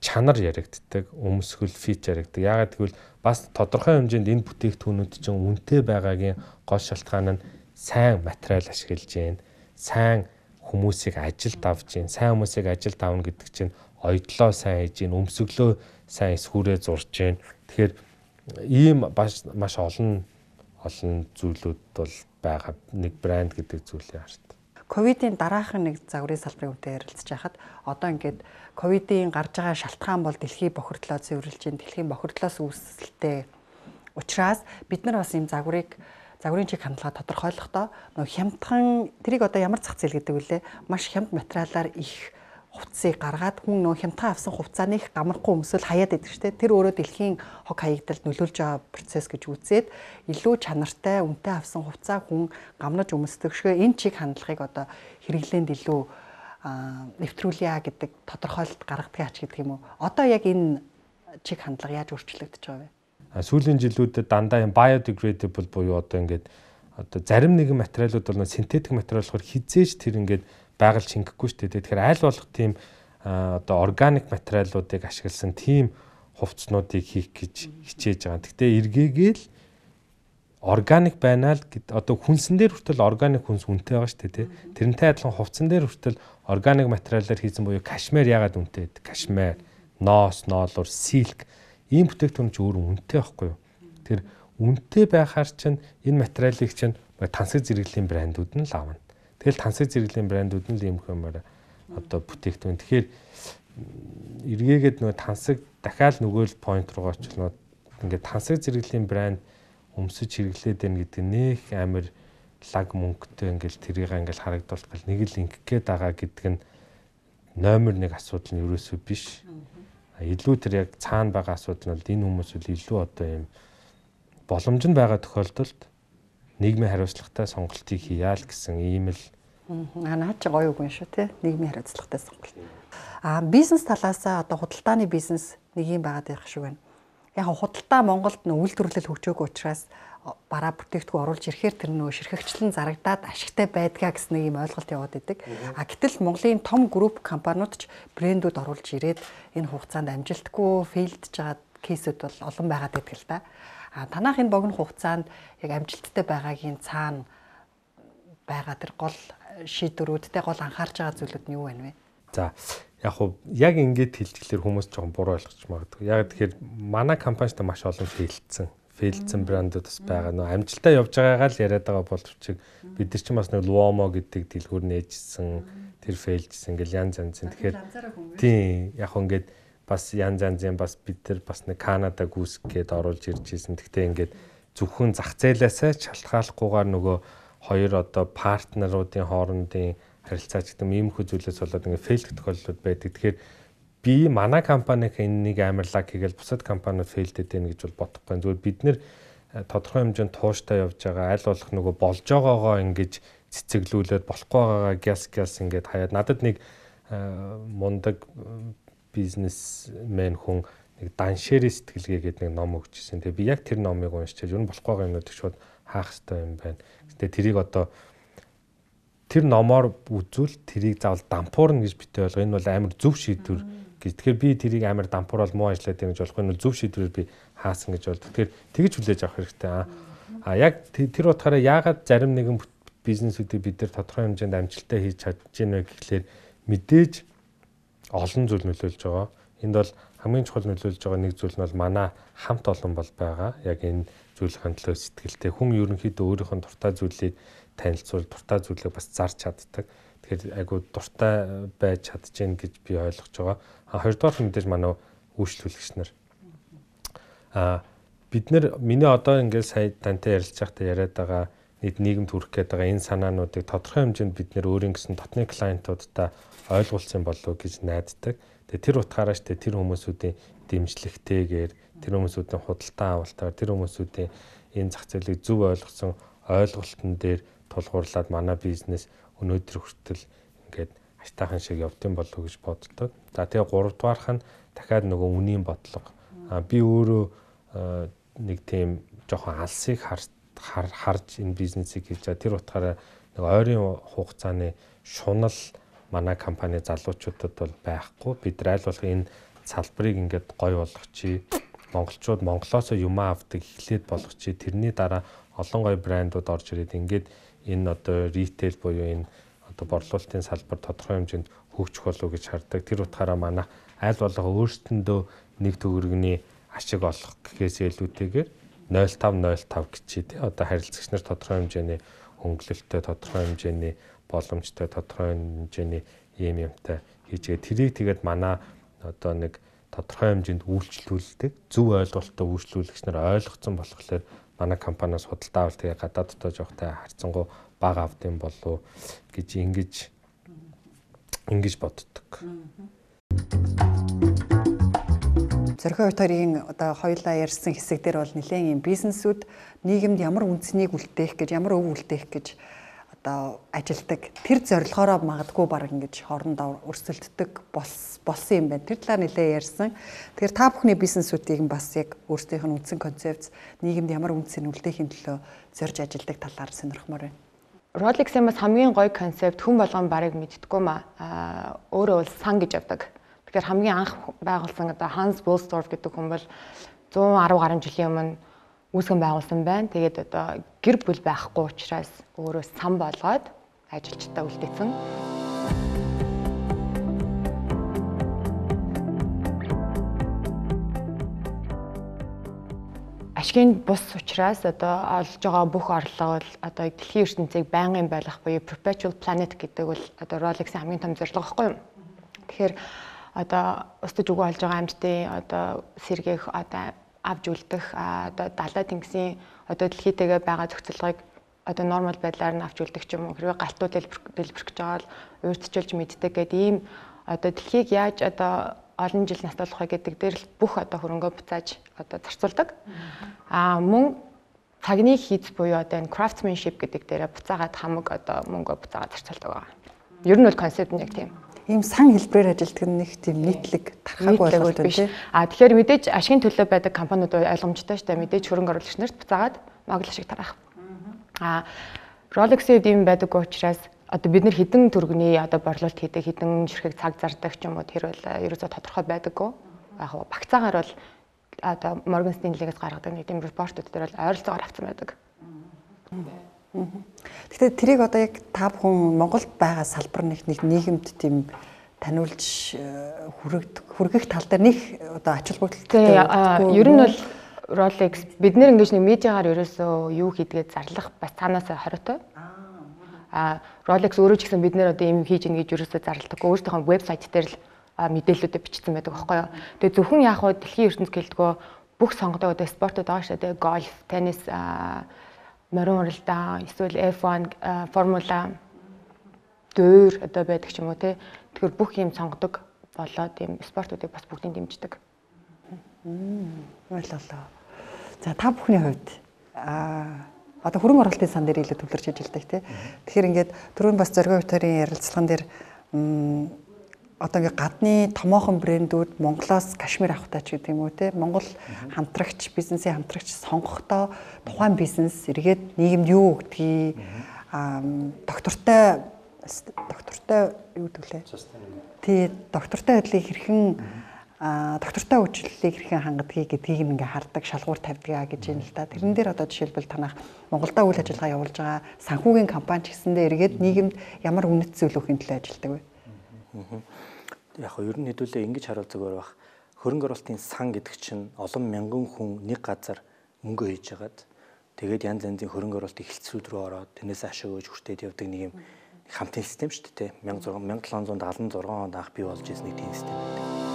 C: чанар яригддаг, өмсгөл фич яригддаг. Яагаад гэвэл бас тодорхой хэмжээнд энэ бүтээгдэхүүнүүд чинь үнэтэй байгаагийн гол шалтгаан нь сайн материал ашиглаж гин, сайн хүмүүсийг ажилд авж гин, сайн хүмүүсийг ажилд авна гэдэг чинь ойдлоо сайн хийж гин, өмсгөлөө сайн эсхүүрээ зурж гин. Тэгэхээр ийм маш олон олон зүйлүүд бол байгаа нэг брэнд гэдэг зүйлийг харт.
B: Ковидын дараахан нэг загварын салбарын үнэтэй ярилцж байхад одоо ингээд ковидын гарч байгаа шалтгаан бол дэлхийн бохирдлоо цэвэрлж ин дэлхийн бохирдлоос үүсэлтэй учраас бид нар бас ийм загварыг загварын чиг хандлага тодорхойлохдоо нөх хямдхан тэрийг одоо ямар зах зээл гэдэг вүлээ маш хямд материалаар их хувцсыг гаргаад хүн нөө хямдхан авсан хувцааны их гамрахгүй өмсөл хаяад идэг штэ тэр өөрөө дэлхийн хог хаягдалд нөлөөлж байгаа процесс гэж үзээд илүү чанартай үнэтэй авсан хувцаа хүн гамнаж өмсдөг. Шгэ энэ чиг хандлагыг одоо хэрэглээнд илүү нэвтрүүлье гэдэг тодорхойлолт гаргадаг ач гэдэг юм уу? Одоо яг энэ чиг хандлага яаж өөрчлөгдөж байгаа вэ?
C: Сүүлийн жилүүдэд дандаа юм biodegradable буюу одоо ингээд одоо зарим нэгэн материалууд бол синтетик материал болохоор хизээж тэр ингээд байгаль шингэхгүй шүү дээ. Тэгэхээр аль болох тийм одоо органик материалуудыг ашигласан тийм хувцснуудыг хийх гэж хичээж байгаа. Гэхдээ эргээгээл органик байна л гэд одоо хүнсэн дээр хүртэл органик хүнс үнэтэй байгаа шүү дээ. Тэрнтэй адилхан хувцсан дээр хүртэл органик материалаар хийсэн буюу кашмир ягаад үнэтэй гэдэг. Кашмир, ноос, ноолур, силк ийм бүтээгдэхүүн ч өөр үнэтэй байхгүй юу? Тэр үнэтэй байхаар чинь энэ материалыг чинь тансаг зэрэглэлийн брэндүүд нь л авна. Тэгэл тансаг зэрэглэлийн брэндүүд нь л юм хэмээр одоо бүтээгдэхүүн. Тэгэхээр эргээгээд нөгөө тансаг дахиад нөгөө л point руугаа очихноо ингээд тансаг зэрэглэлийн брэнд өмсөж хэрэглээд байна гэдэг нэх амир лаг мөнгөтэй ингээл тэрийг ингээл харагдуулт гал нэг л ингэгээд байгаа гэдэг нь номер 1 асуудал нь ерөөсөө биш. Илүү тэр яг цаана байгаа асуудал нь энэ хүмүүс үл илүү одоо юм боломж нь байгаа тохиолдолд нийгмийн хариуцлагатай сонголтыг хийя л гэсэн ийм л
B: аа наад чи гоё үгүй шүү те нийгмийн хариуцлагатай сонголт. Аа бизнес талаас одоо худалдааны бизнес нэг юм байгаад байх шиг байна. Яг худалдаа Монголд нөө үйлдвэрлэл хөгжөөгүй учраас бараа бүтээгдэхүүн оруулж ирэхээр тэр нөө ширхэгчлэн зарагдаад ашигтай байдгаа гэсэн нэг юм ойлголт яваад идэг. А гэтэл Монголын том групп компаниуд ч брэндүүд оруулж ирээд энэ хугацаанд амжилтгүй фейлдж байгаа кейсүүд бол олон байгаад байдаг л да. А танах энэ богино хугацаанд яг амжилттай байгаагийн цаана байгаа тэр гол шийдвэрүүдтэй гол анхаарч байгаа зүйлүүд нь юу байна вэ?
C: За яг хуу яг ингэж хэлчихлээр хүмүүс жоохон буруу ойлгож магадгүй. Яг тэгэхээр манай компанид маш олон фейлдсэн фейлдсэн брендүүд бас байгаа. Нөө амжилтаа явж байгаагаа л яриад байгаа боловч бид нар ч бас нэг Luomo гэдэг дэлгүүр нээжсэн тэр фейлдсэн ингээл янз янзын. Тэгэхээр тийм яг хуу ингээд бас янз янзын бас бид нар бас нэг Канада гүйсг гээд оруулж ирж ийсэн. Гэхдээ ингээд зөвхөн зах зээлээсээ шалтгааллахгүйгээр нөгөө хоёр одоо партнеруудын хоорондын харилцаа ч гэдэг юм иймэрхүү зүйлээс болоод ингээд фейлх тохиолдлууд байдаг. Тэгэхээр би манай компаниг энэнийг амарлаг хийгээл бусад компаниуд фейлдэд байна гэж бол бодохгүй. Зүгээр бид нэр э, тодорхой хэмжээнд тууштай явж байгаа аль болох нөгөө болж байгаагаа ингэж цэцэглүүлээд болохгүй байгаагаа гяс гяс ингээд хаяад надад нэг э, мундаг бизнесмен хүн нэг даншери сэтгэлгээ гэдэг нэг ном өгчсэн. Тэгээ би яг тэр номыг уншчихад ер нь болохгүй байгаа юмнуудыг шууд хаах хэрэгтэй юм байна. Тэгээ тэрийг одоо тэр номоор үзвэл тэрийг заавал дампуурна гэж битээ болго. Энэ бол амар зөв шийдвэр гэж. Тэгэхээр би тэрийг амар дампууral муу ажиллаад байна гэж болох. Энэ зөв шийдвэрээр би хаасан гэж бол. Тэгэхээр тэгж хүлээж авах хэрэгтэй. А яг тэр утгаараа яагаад зарим нэгэн бизнесүүдийг бид нар тодорхой хэмжээнд амжилттай хийж чадж байна вэ гэхлээр мэдээж олон зүйл нөлөөлж байгаа. Энд бол хамгийн чухал нөлөөлж байгаа нэг зүйл нь бол манай хамт олон бол байгаа. Яг энэ зүйлийн төлөө сэтгэлтэй хүн ерөнхийдөө өөрийнхөө дуртай зүйлийг танилцуул, дуртай зүйлийг бас зарч чаддаг. Тэгэхээр айгу дуртай байж чадчихээн гэж би ойлгож байгаа. А хоёрдугаар нь мэдээж манай үйлчлүүлэгч нар. А бид нар миний одоо ингээд сая тантай ярилцж байхдаа яриад байгаа нийт нийгэмд хүрэх гээд байгаа энэ санаануудыг тодорхой хэмжээнд бид нэр өөрийн гэсэн дотны клиентуудтай ойлгуулсан болов гэж найддаг. Тэгээ тэр утгаараа штэ тэр хүмүүсүүдийн дэмжлэгтэйгээр тэр хүмүүсүүдийн худалдаа авалтаар тэр хүмүүсүүдийн энэ зах зээлийг зөв ойлгосон ойлголтон дээр тулгуурлаад манай бизнес өнөөдөр хүртэл ингээд аштайхан шиг явдсан болов гэж боддог. За тэгээ гуравдугаарх нь дахиад нөгөө үнийн бодлого. А би өөрөө нэг тийм жоохон алсыг харж харж энэ бизнесийг хийж байгаа. Тэр утгаараа нэг ойрын хугацааны шунал манай компани залуучуудад бол байхгүй. Бид аль болох энэ салбарыг ингээд гой болгочихъя. Монголчууд Монголоос юм авдаг эхлээд болгочихъя. Тэрний дараа олон гой брэндүүд орж ирээд ингээд энэ одоо ритейл буюу энэ одоо борлуулалтын салбар тодорхой хэмжээнд хөгжих болов гэж харддаг. Тэр утгаараа манай аль болох өөрсдөндөө нэг төгрөгний ашиг олох гэхээс илүүтэйгээр 0505 гэчий тий одоо харилцагч нар тодорхой хэмжээний хөнгөлөлтөй тодорхой хэмжээний боломжтой тодорхой хэмжээний юм юмтай хийжгээ. Тэрийг тэгээд манай одоо нэг тодорхой хэмжээнд үйлчлүүлдэг зөв ойлголттой үйлчлүүлэгч нар ойлгоцсон болохоор манай компаниас худалдаа авалт тэгээ гадаад дотоо жоохтой харьцангуй бага авдсан болов гэж ингэж ингэж боддог.
B: Зорхой хоёрын одоо хоёулаа ярьсан хэсэг дээр бол нэлээд юм бизнесүүд нийгэмд ямар үнцнийг үлдээх гэж ямар өв үлдээх гэж одоо ажилдаг. Тэр зорилгоороо магадгүй баг ингэж хоорондоо өрсөлддөг болсон юм байна. Тэр талаар нэлээд ярьсан. Тэгэхээр та бүхний бизнесүүдийг бас яг өөрсдийнх нь үндсэн концепц нийгэмд ямар үнцийг үлдээхийн төлөө зорж ажилдаг талаар сонирхмоор байна.
A: Rolex-ийн бас хамгийн гоё концепт хүн болгон барыг мэддэггүй маа. Аа өөрөө бол сан гэж явдаг. Тэгэхээр хамгийн анх байгуулсан одоо Hans Wilsdorf гэдэг хүн бол 110 гаруй жилийн өмнө үүсгэн байгуулсан байна. Тэгээд одоо гэр бүл байхгүй учраас өөрөө сан болгоод ажилчдаа үлдээсэн. ашгийн бус учраас одоо олж байгаа бүх орлого бол одоо дэлхийн ертөнцийг байнгын байлгах буюу perpetual planet гэдэг бол одоо Rolex-ийн хамгийн том зорилго байхгүй юу? Тэгэхээр одоо устж өгөө олж байгаа амьтдын одоо сэргээх одоо авж үлдэх одоо далай тэнгисийн одоо дэлхийтэйгээ байгаа зохицолгыг одоо нормал байдлаар нь авч үлдэх юм уу хэрвээ галтуу дэлбэрэх гэж байгаа бол уурдчилж мэддэг гэдэг ийм одоо дэлхийг яаж одоо олон жил настуулахыг гэдэг дээр л бүх одоо хөрөнгөө буцааж одоо зарцуулдаг. Аа мөн цагны хийц буюу одоо энэ craftsmanship гэдэг дээрээ буцаагаад хамаг одоо мөнгө буцаагаад зарцуулдаг байгаа. Ер нь бол концепт нь яг тийм.
B: Ийм сан хэлбэрээр ажилтдаг нэг тийм нийтлэг тархаг
A: ойлголт биш. А тэгэхээр мэдээж ашигын төлөө байдаг компаниуд ойлгомжтой шүү дээ. Мэдээж хөрөнгө оруулагч нарт буцаагаад могл ашиг тарах. А Rolex-ийн ийм байдаг учраас одоо бид нар хідэн төргөний одоо борлуулалт хийдэг хідэн ширхэг цаг зардаг ч юм уу тэр бол ерөөсө тодорхой байдаггүй. Яг багцаагаар бол одоо Morgan Stanley-гээс гаргадаг нэг тийм репортууд дээр бол ойролцоогоор авсан байдаг.
B: Тэгэхээр тэрийг одоо яг та бүхэн Монголд байгаа салбар нэг нэг нийгэмд тийм таниулж хүрэгдэх хүргэх тал дээр нэг одоо ач холбогдолтой.
A: Ер нь бол Rolex бид нэр ингэж нэг медиагаар ерөөсөө юу хийдгээд зарлах бас цаанаасаа хориотой. А Rolex өөрөө ч гэсэн бид нэр одоо юм хийж ийн гэж ерөөсөө зарлдаггүй. Өөрсдийнхөө вебсайт дээр л мэдээлэлүүдээ бичсэн байдаг байхгүй юу. Тэгээ зөвхөн яг хуу дэлхийн ертөнц гэлдгөө бүх сонгодог одоо спортод байгаа шүү дээ. Гольф, теннис, морин уралдаан, эсвэл F1, формула дөр одоо байдаг ч юм уу те. Тэгэхээр бүх юм сонгодог болоод юм спортуудыг бас бүгдийг дэмждэг.
B: Ойлголоо. За та бүхний хувьд аа одоо хөрөнгө оруулалтын сан дээр илүү төвлөрч ажилладаг тий. Тэгэхээр ингээд түрүүн бас зоргоо утарын ярилцлаган дээр одоо ингээд гадны томоохон брэндүүд Монголоос кашмир авахтаа ч гэдэг юм уу тий. Монгол хамтрагч, бизнесийн хамтрагч сонгохдоо тухайн бизнес эргээд нийгэмд юу өгдгийг аа доктортой доктортой юу гэдэг лээ. Тий, доктортой байдлыг хэрхэн доктортой үйлчлэлийг хэрхэн хангадгийг гэдгийг ингээ хардаг шалгуур тавьдгаа гэж юм л та. Тэрэн дээр одоо жишээлбэл танах Монголда үйл ажиллагаа явуулж байгаа санхүүгийн компани ч гэсэндээ эргээд нийгэмд ямар үнэт зөвлөхийн төлөө ажилладаг вэ?
D: Яг нь ер нь хэдүүлээ ингэж харуул зүгээр бах. хөрөнгө оруулалтын сан гэдэг чинь олон мянган хүн нэг газар мөнгө хийж хагаад тэгээд янз янзын хөрөнгө оруулалтын эхлэлцүүд рүү ороод тэрнээс ашиг өгж хүртээд явдаг нэг юм хамтын систем шүү дээ. 1776 онд анх бий болж ирсэн нэг тийм систем байдаг.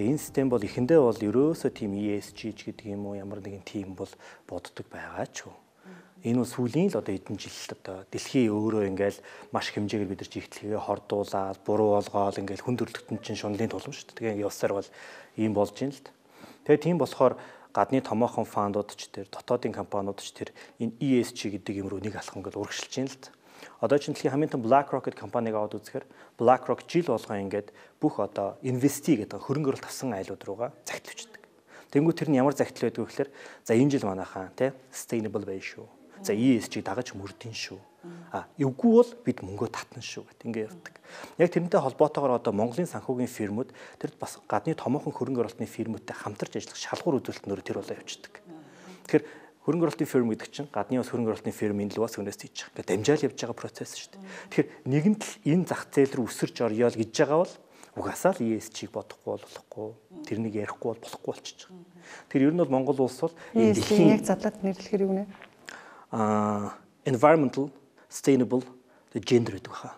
D: Тэгээ энэ систем бол эхэндээ бол ерөөсөө тийм ESG гэдэг юм уу ямар нэгэн тийм бол боддог байгаа ч юу энэ бол сүүлийн л одоо эдэн жил одоо дэлхий өөрөө ингээл маш хэмжээгээр бид нар жигтлэгээ хордуулаад буруу болгоол ингээл хүн төрөлхтөн чинь шунлын тулам шүү дээ. Тэгээ явсаар бол ийм болж юм л та. Тэгээ тийм болохоор гадны томоохон фандууд ч тэр дотоодын компаниуд ч тэр энэ ESG гэдэг юм руу нэг алхам ингээд урагшилж байна л та. Одоо чинь дэлхийн хамгийн том BlackRock гэдэг компаниг аваад үзэхээр BlackRock жил болгоо ингээд бүх одоо инвести гэдэг хөрөнгө оруулалт авсан айлууд руугаа загтлуулдаг. Тэнгүү тэр нь ямар загтал байдг вэ гэхээр за энэ жил манайхаа тий sustainable bay шүү За ESG-г дагаж мөрдөн шүү. А эвгүй бол бид мөнгөө татна шүү гэдэг ингээ явдаг. Яг тэрнтэй холбоотойгоор одоо Монголын санхүүгийн фирмүүд тэр бас гадны томоохон хөрөнгө оруулалтын фирмүүдтэй хамтарч ажиллах шалгуур үзүүлэлтнөр тэр болоо явчихдаг. Тэгэхээр хөрөнгө оруулалтын фирм гэдэг чинь гадны бас хөрөнгө оруулалтын фирмийн л бас өнөөс хийж байгаа. Ингээ дамжаал явж байгаа процесс шүү дээ. Тэгэхээр нэгэнт л энэ зах зээл рүү өсөрч орё л гэж байгаа бол угаасаа л ESG-г бодохгүй болохгүй. Тэрнийг ярихгүй бол болохгүй болчихж байгаа. Тэр ер нь бол Монгол улс бол
B: энэ дэлхийн яг задлаад нэрлэхэр юу нэ?
D: environmental sustainable gender гэдэг баха.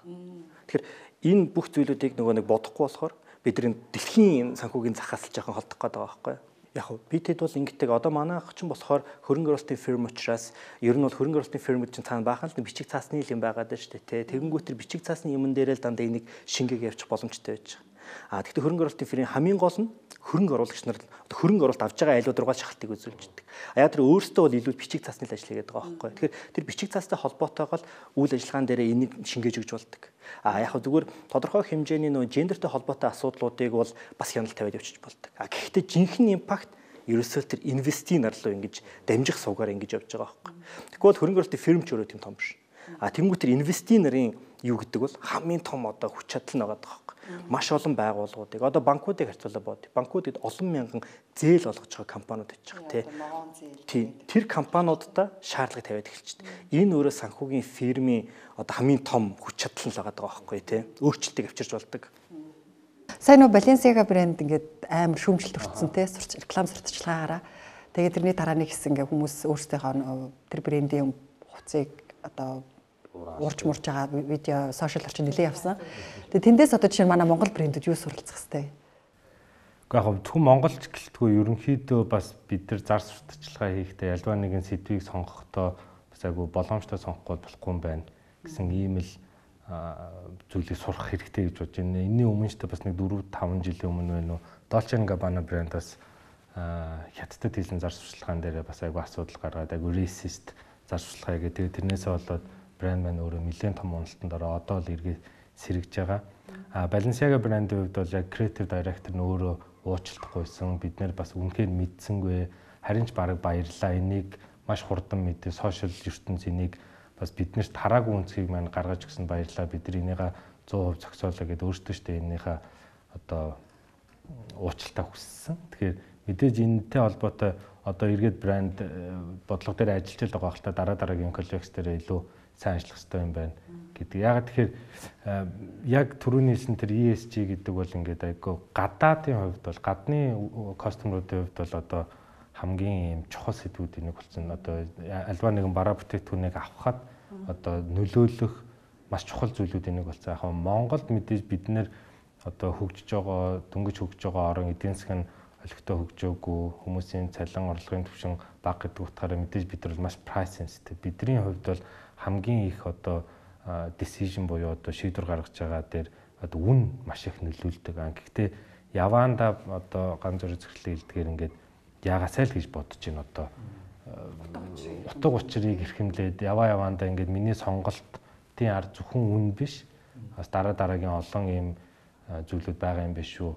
D: Тэгэхээр энэ бүх зүйлүүдийг нөгөө нэг бодохгүй болохоор бидний дэлхийн санхүүгийн захаас л жоохон холдох гээд байгаа байхгүй яг хөө би тэд бол ингэдэг одоо манай ах чинь болохоор хөрөнгө оруулалтын фирм учраас ер нь бол хөрөнгө оруулалтын фирмүүд чинь цаана баахан л бичиг цаасны юм байгаад байна шүү дээ тэ тэгэнгүүт тэр бичиг цаасны юмн дээрээ л дандаа энийг шингээг явуучих боломжтой байж байгаа. А тэгэхээр хөрөнгө оруулалтын фирмийн хамгийн гол нь хөрөнгө оруулагч нар хөрөнгө оруулалт авж байгаа айлууд руугаа шахалтыг үзүүлждэг. А яг тэр өөрөөсөө бол илүү бичиг цаасны ажил хийгээд байгаа байхгүй. Тэгэхээр тэр бичиг цаастай холбоотойгоо үйл ажиллагаан дээр энийг шингээж өгч болдог. А яг зүгээр тодорхой хэмжээний нөө гендертэй холбоотой асуудлуудыг бол бас хяналт тавиад явчих болдог. А гэхдээ жинхэнэ импакт ерөөсөө тэр инвестийн нарлуу ингэж дамжих суугаар ингэж явж байгаа байхгүй. Тэгвэл хөрөнгө оруулалтын фирм ч өөрөө тийм том биш. А тэнгуү тэр инвестийн нарын юу гэдэг бол хамгийн том одоо хүч чадал нь байгаа байхгүй маш олон байгууллагуудыг одоо банкуудыг харьцуулаад бод. Банкуудад олон мянган зээл олгож байгаа компаниуд байж байгаа тий. Тэр компаниудаа шаардлага тавиад эхэлчихдэг. Энэ өөрөө санхүүгийн фирмийн одоо хамгийн том хүч чадал нь л байгаа байхгүй тий. Өөрчлөлтийг авчирч болдог.
B: Сайн нөө Balenciaga брэнд ингээд амар шүүмжлэлт өртсөн тий. Сурч реклам сурталчилгаагаараа. Тэгээд тэрний дараа нэг хэсэг ингээ хүмүүс өөрсдийнхөө тэр брендийн хувцсыг одоо урж мурж байгаа видео сошиал орчин нэлээд явсан. Тэгээ тэндээс одоо жишээ нь манай Монгол брэндүүд юу суралцах хэвтэй.
C: Гэхдээ яг зөвхөн монголч гэлтгүй ерөнхийдөө бас бид нар зар сурталчилгаа хийхдээ альва нэгэн сэдвийг сонгохдоо бас айгу боломжтой сонгохгүй болохгүй юм байна гэсэн ийм л зүйлийг сурах хэрэгтэй гэж бодож байна. Энийн өмнө ч бас нэг 4 5 жилийн өмнө байна уу. Dolce & Gabbana брэндээс хятадд хийсэн зар сурталчилгаан дээр бас айгу асуудал гаргаад айгу racist зар сурталчилгаа гэдэг. Тэрнээсээ болоод брэнд маань өөрөө нэлээд том уналтанд ороо одоо л эргээ сэргэж байгаа. А Balenciaga брендийн хувьд бол яг creative director нь өөрөө уучлалтгүйсэн. Бид нэр бас үнэхээр мэдсэнгүй. Харин ч баг баярлаа. Энийг маш хурдан мэдээ сошиал ертөнц энийг бас биднэрт тараагүй үнцгийг маань гаргаж өгсөн баярлаа. Бид нар энийга 100% зогсоолоо гэдээ өөртөө штэ энийхээ одоо уучлалтаа хүссэн. Тэгэхээр мэдээж энэтэй холбоотой одоо эргээд брэнд э, бодлого дээр ажиллаж байгаа хэл та дараа дараагийн коллекц дээр илүү сайн ажиллах хэрэгтэй юм байна гэдэг. Ягаад тэгэхээр э, яг түрүүний хэлсэн тэр ESG гэдэг бол ингээд айгүй гадаадын хувьд бол гадны кастомеруудын хувьд бол одоо хамгийн юм чухал сэдвүүд нэг болсон. Одоо альва нэгэн бараа бүтээгдэхүүнийг авахад одоо нөлөөлөх маш чухал зүйлүүд нэг болсон. Яг Монголд мэдээж бид нэр одоо хөгжиж байгаа дөнгөж хөгжиж байгаа орон эдийн засгийн олигтой хөгжөөгүй хүмүүсийн цалин орлогын түвшин бага гэдэг утгаараа мэдээж бид нар маш price sensitive. Бидний хувьд бол хамгийн их одоо decision буюу одоо шийдвэр гаргаж байгаа дээр одоо үн маш их нөлөөлдөг. Гэхдээ яваанда одоо ганц зөр зэрэглээ хэлдгээр ингээд яагасай л гэж бодож байна одоо утга учирыг эрхэмлээд яваа яваандаа ингээд миний сонголтын ард зөвхөн үн биш бас дараа дараагийн олон ийм зүйлүүд байгаа юм биш үү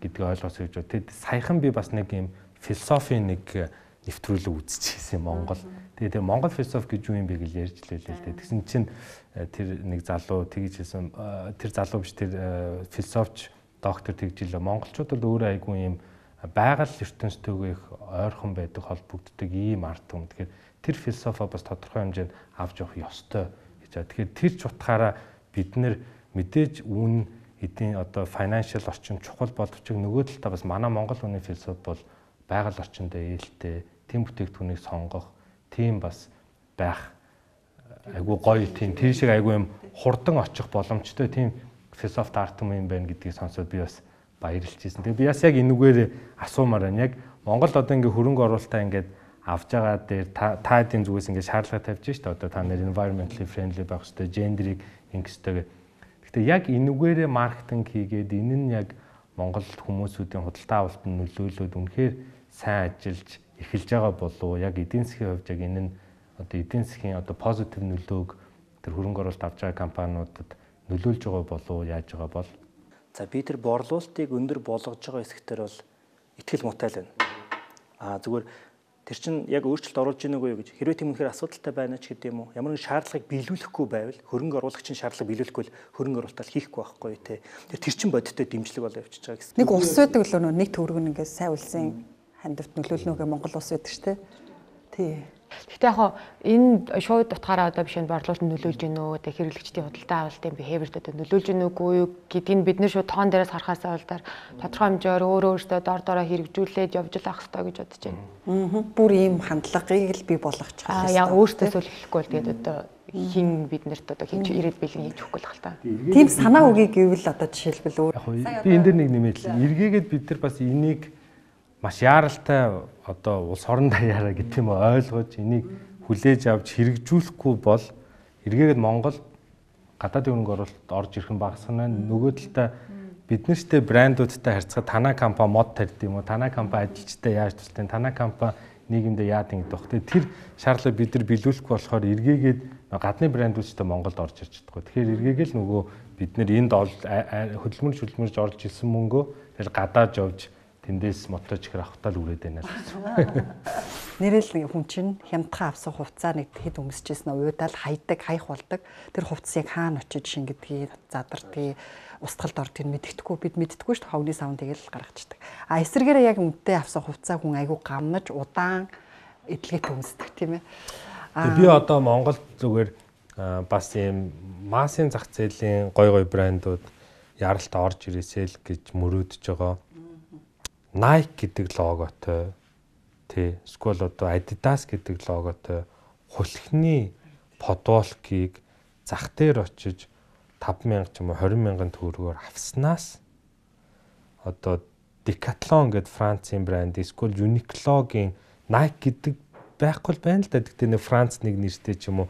C: гэдгийг ойлгосоо гэж бод. Тэгэд саяхан би бас нэг ийм философи нэг нэвтрүүлэг үзчихсэн Монгол. Тэгээ тэгээ Монгол философи гэж юу юм бэ гэж ярьж лээ л дээ. Тэгсэн чинь э, тэр нэг залуу тэгж хэлсэн э, тэр залуу биш тэр э, философч доктор тэгж хэлээ. Монголчууд бол өөрөө айгүй юм байгаль ертөнцтэйгээ их ойрхон байдаг холбогддог ийм арт юм. Тэгэхээр тэр философи бас тодорхой хэмжээнд авч явах ёстой гэж байна. Тэгэхээр тэр ч утгаараа бид нэр мэдээж үн эдийн одоо financial орчин чухал боловч нөгөө талдаа бас манай Монгол хүний философи бол байгаль орчиндөө ээлтэй тийм бүтээгдэхүүнийг сонгох тийм бас байх айгу гоё тийм тэр шиг айгу юм хурдан очих боломжтой тийм философи артм юм байна гэдгийг сонсоод би бас баярлж ирсэн. Тэгээ би бас яг энүүгээр асуумаар байна. Яг Монгол одоо ингээ хөрөнгө оруулалтаа ингээд авж байгаа дээр та эдийн зүгээс ингээ шаардлага тавьж штэ одоо та нэр environmentally friendly байх хэрэгтэй, гендрийг ингэстэй. Гэхдээ яг энүүгээрээ маркетинг хийгээд энэ нь яг Монгол хүмүүсүүдийн худалдаа авалтанд нөлөөлөд үнэхээр сайн ажиллаж эхэлж байгаа болов? Яг эдийн засгийн хувьд яг энэ нь одоо эдийн засгийн одоо позитив нөлөөг тэр хөрөнгө оруулалт авч байгаа компаниудад нөлөөлж байгаа болов? Яаж байгаа бол?
D: За би тэр борлуулалтыг өндөр болгож байгаа хэсгээр бол ихтгэл муутай л байна. Аа зүгээр тэр чинь яг өөрчлөлт оруулж ийн үгүй гэж хэрвээ тийм үнэхээр асуудалтай байна ч гэдэм үү ямар нэгэн шаардлагыг биелүүлэхгүй байвал хөрөнгө оруулагчийн шаардлага биелүүлэхгүй л хөрөнгө оруулалтаа хийхгүй байхгүй те тэр тэр чин бодиттой дэмжлэг болоо явчихж байгаа гэсэн.
B: Нэг ус байдаг л нэг төгрөг ингээд сайн үлсэн хандивт нөлөөлнөөгөө Монгол ус байдаг шүү дээ. Тий.
A: Гэхдээ яг энэ шууд утгаараа одоо биш энэ борлуулалт нөлөөлж гинэ үү тэг хэрэглэгчдийн худалдаа авалтын behavior-д нөлөөлж гинэ үгүй юу гэдгийг бид нэр шууд тоон дээрээс харахаас олдоор тодорхой хэмжээгээр өөрөө өөртөө дор дороо хэрэгжүүлээд явж л ах хэрэгтэй гэж бодож байна.
B: Аа. Бүр ийм хандлагыг л бий болгочих
A: хэрэгтэй. Аа яа өөртөө сүүлэхгүй л тэгээд одоо хин бид нарт одоо хин ч ирээд бэлэн хийж өгөхгүй л хэл та.
B: Тийм санаа үгийг гэвэл одоо жишээлбэл өөр.
C: Би энэ дэр нэг нэмээд л эргээгээд бид нар бас энийг маш яаралтай одоо улс орон даяараа гэдэг юм ойлгож энийг хүлээж авч хэрэгжүүлэхгүй бол эргээгээд Монгол гадаадын хөрөнгө оруулалт орж ирэх нь багасна. Нөгөө талдаа бид нартэй брэндүүдтэй харьцахад танаа компани мод тарьд юм уу? Танаа компани ажилчтай яаж туслах вэ? Танаа компани нийгэмдээ яад ингэ дох. Тэр шаардлага бид нар биелүүлэхгүй болохоор эргээгээд гадны брэндүүдтэй Монголд орж ирж чадахгүй. Тэгэхээр эргээгээл нөгөө бид нар энд хөдөлмөр шүлмэрж орж ирсэн мөнгөө тэгэл гадаад явж тэндээс моточ ихэр авахтаа л үрээд байна л гэсэн.
B: Нэрэл хүн чинь хямдхан авсан хувцаа нэг хэд өмсөжсэн уйдаал хайдаг, хайх болдог. Тэр хувцас яг хаана очиж шингэдгийг, задардгийг, устгалд ордгийг мэддэхгүй бид мэддэггүй шүү дээ. Ховны савн тэгэл гаргацдаг. А эсвэргээрээ яг үнэтэй авсан хувцаа хүн айгүй гамнаж удаан эдлэгээ өмсдөг тийм ээ.
C: Би одоо Монголд зүгээр бас ийм массын зах зээлийн гой гой брэндүүд яралт орж ирээсэй л гэж мөрөөдөж байгаа Nike гэдэг логотой тий эсвэл одоо Adidas гэдэг логотой хулхны подволкийг зах дээр очиж 5000 ч юм уу 20000 төгрөгөөр авснаас одоо Decathlon гэдэг Францын брэнд эсвэл Uniqlo-гийн Nike гэдэг байхгүй байна л да. Тэгтээ нэг Франц нэг нэртэй ч юм уу.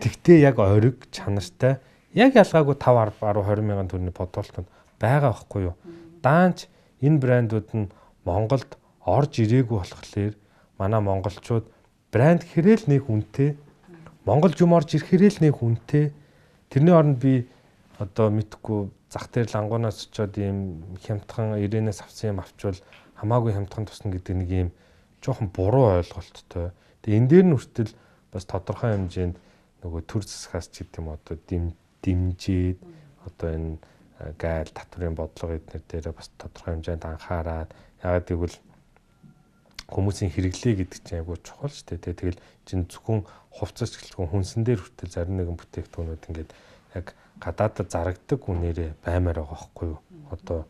C: Тэгтээ яг ориг чанартай яг ялгаагүй 5 10 20 мянган төгрөгийн подволконд байгаа байхгүй юу. Даанч энэ брэндүүд нь Монголд орж ирээгүй болохоор манай монголчууд брэнд гэхэрэл нэг үнэтэй Монгол юм орж ирэхэрэл нэг үнэтэй тэрний оронд би одоо мэдхгүй зах дээр лангуунаас очиод ийм хямдхан ирээнээс авсан юм авчвал хамаагүй хямдхан тусна гэдэг нэг ийм жоохон буруу ойлголттой. Тэгээ энэ дээр нь хүртэл бас тодорхой хэмжээнд нөгөө төр засгаас ч гэдэг юм одоо дэмжээд одоо энэ гайл татврын бодлого эднэр дээр бас тодорхой хэмжээнд анхаарад ягаад гэвэл хүмүүсийн хэрэглээ гэдэг чинь айгүй чухал шүү дээ. Тэгэл чинь зөвхөн хувцас гэлтгэн хүнсэн дээр хүртэл зарим нэгэн бүтээгдэхүүнүүд ингээд яг гадаадд зарагддаг үнээрээ баймаар байгаа байхгүй юу? Одоо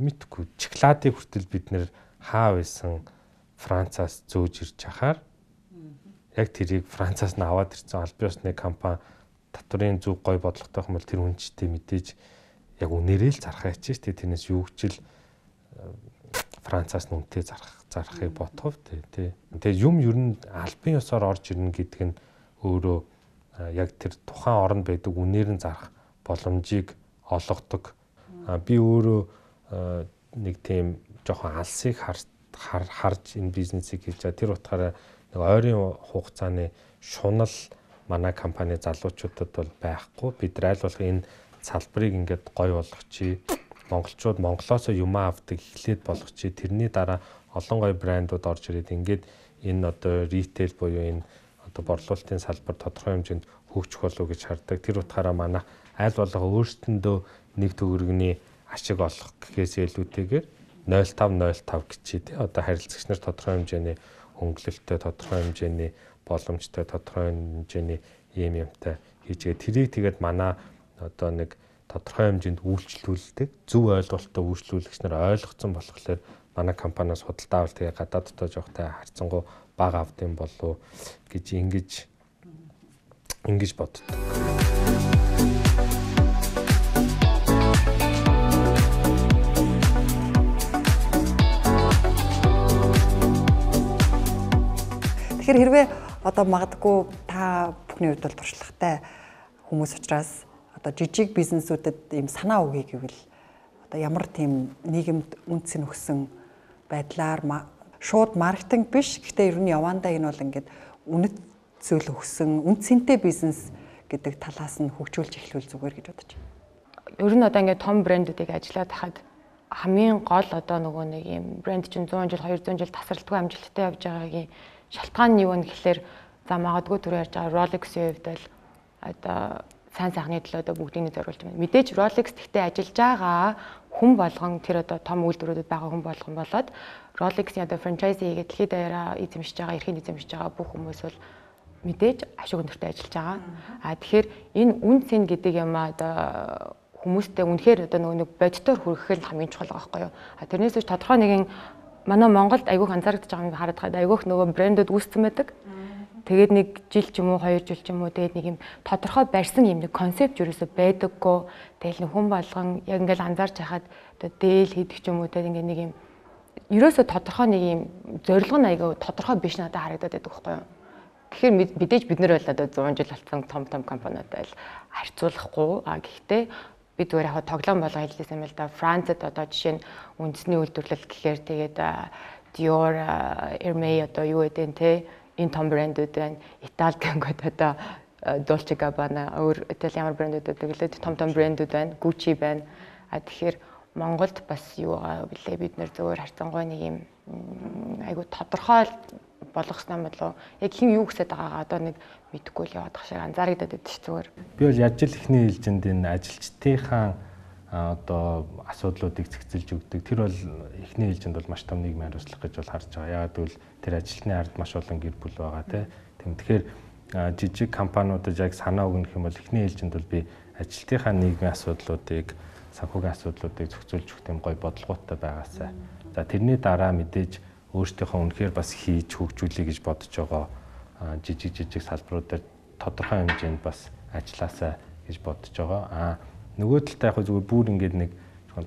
C: мэдхгүй шоколадыг хүртэл бид нэр хаа байсан Францаас зөөж ирж чахаар яг тэрийг Францаас нь аваад ирсэн аль биесны компани татврын зүг гой бодлоготой бол тэр хүнчтэй мэдээж яг үнээрээ л зарах шүү дээ. Тэрнээс юу гчил э, Францаас нүнтэй зарах зарахыг ботхов тий. Тэгээ юм ер нь албан ёсоор орж ирнэ гэдэг нь өөрөө э, яг тэр тухайн оронд байдаг үнээр нь зарах боломжийг олгодог. Би өөрөө э, нэг тийм жоохон алсыг харж энэ бизнесийг хийж байгаа. Тэр утгаараа нэг ойрын хугацааны шунал манай компани залуучуудад бол байхгүй. Бид аль болох энэ салбарыг ингээд гой болгочихъя. Монголчууд Монголоос юм авдаг эхлээд болгочихъя. Тэрний дараа олон гой брэндүүд орж ирээд ингээд энэ одоо ритейл буюу энэ одоо борлуулалтын салбар тодорхой хэмжээнд хөгжих болов гэж харддаг. Тэр утгаараа манай аль болох өөрсдөндөө нэг төгрөгний ашиг олох гэхээс илүүтэйгээр 0505 гэчээ тий одоо харилцагч нар тодорхой хэмжээний хөнгөлөлтөй тодорхой хэмжээний боломжтой тодорхой хэмжээний юм юмтай хийжгээ тэрийг тэгээд манай одоо нэг тодорхой хэмжээнд үйлчлүүлдэг зөв ойлголттой үйлчлүүлэгч нар ойлгоцсон болохоор манай компаниас худалдаа авал тэгээ гадаад дотоо жоохтой харьцангуй бага авдсан болов гэж ингэж ингэж боддог.
B: Тэгэхээр хэрвээ одоо магадгүй та бүхний хувьд бол туршлагатай хүмүүс учраас одоо жижиг бизнесүүдэд ийм санаа өгье гэвэл одоо ямар тийм нийгэмд үнц нь өгсөн байдлаар шууд маркетинг биш гэхдээ ер нь явандаа энэ бол ингээд үнэт зүйл өгсөн үн цэнтэй бизнес гэдэг талаас нь хөгжүүлж эхлүүл зүгээр гэж бодож байна.
A: Ер нь одоо ингээд том брэндүүдийг ажиллаад хахад хамгийн гол одоо нөгөө нэг юм брэнд чинь 100 жил 200 жил тасралтгүй амжилттай явж байгаагийн шалтгаан нь юу вэ гэхэлэр за магадгүй түрүү ярьж байгаа Rolex-ийн хувьд л одоо сайн сайхны төлөө одоо бүгдийг зориулж байна. Мэдээж Rolex гэхдээ ажиллаж байгаа хүн болгон тэр одоо том үйлдвэрүүдэд байгаа хүн болгон болоод Rolex-ийн одоо франчайзи хийгээд дэлхийд даяараа эзэмшиж байгаа, эрхийн эзэмшиж байгаа бүх хүмүүс бол мэдээж ашиг өндөртэй ажиллаж байгаа. А тэгэхээр энэ үн цэн гэдэг юм одоо хүмүүстэй үнэхээр одоо нөгөө нэг бодитоор хүргэх нь хамгийн чухал байгаа байхгүй юу. А тэрнээс биш тодорхой нэгэн манай Монголд айгүйх анзаарэгдэж байгааг хараад хаад айгүйх нөгөө брэндүүд үүссэн байдаг. Тэгээд нэг жил ч юм уу хоёр жил ч юм уу тэгээд нэг юм тодорхой барьсан юм нэг концепт юусоо байдаггүй. Тэгэл нэг хүн болгон яг ингээл анзаарч хахад одоо дээл хийдэг ч юм уу тэгээд ингээ нэг юм ерөөсө тодорхой нэг юм зорилго нь айгүй тодорхой биш надад харагдаад байдаг байхгүй юу. Тэгэхээр мэдээж бид нар бол одоо 100 жил болсон том том компаниудтай л харьцуулахгүй. А гэхдээ бид зүгээр яг тоглоом болго хэлсэн юм л да. Францад одоо жишээ нь үндэсний үйлдвэрлэл гэхээр тэгээд Dior, Hermès одоо юу гэдэг те энэ том брэндүүд байна. Италид гэнгүүт одоо Dolce Gabbana өөр Итали ямар брэндүүд гэдэг лээ том том брэндүүд байна. Gucci байна. А тэгэхээр Монголд бас юу байгаа вэ? Бид нэр зөвөр харцангуй нэг юм айгу тодорхой болгох юм болов яг хэн юу гэсэд байгаагаа одоо нэг мэдэхгүй л яваад тах шиг анзаарэгдэад байдаг ш зүгээр.
C: Би бол яаж л ихний ээлжинд энэ ажилчдынхаа одоо асуудлуудыг цэгцэлж өгдөг. Тэр бол эхний ээлжинд бол маш том нийгмийн хариуцлага гэж бол харж байгаа. Яагаад гэвэл тэр ажилтны ард маш олон гэр бүл байгаа тийм. Тэгэхээр жижиг компаниудад яг санаа өгнөх юм бол эхний ээлжинд бол би ажилтныхаа нийгмийн асуудлуудыг санхүүгийн асуудлуудыг зохицуулж өгөх юм гой бодлоготой байгаасай. За тэрний дараа мэдээж өөртөөхөө үнэхээр бас хийж хөгжүүлэе гэж бодож байгаа жижиг жижиг салбарууд дээр тодорхой хэмжээнд бас ажилласаа гэж бодож байгаа. Аа нөгөө талдаа яг зүгээр бүр ингээд нэг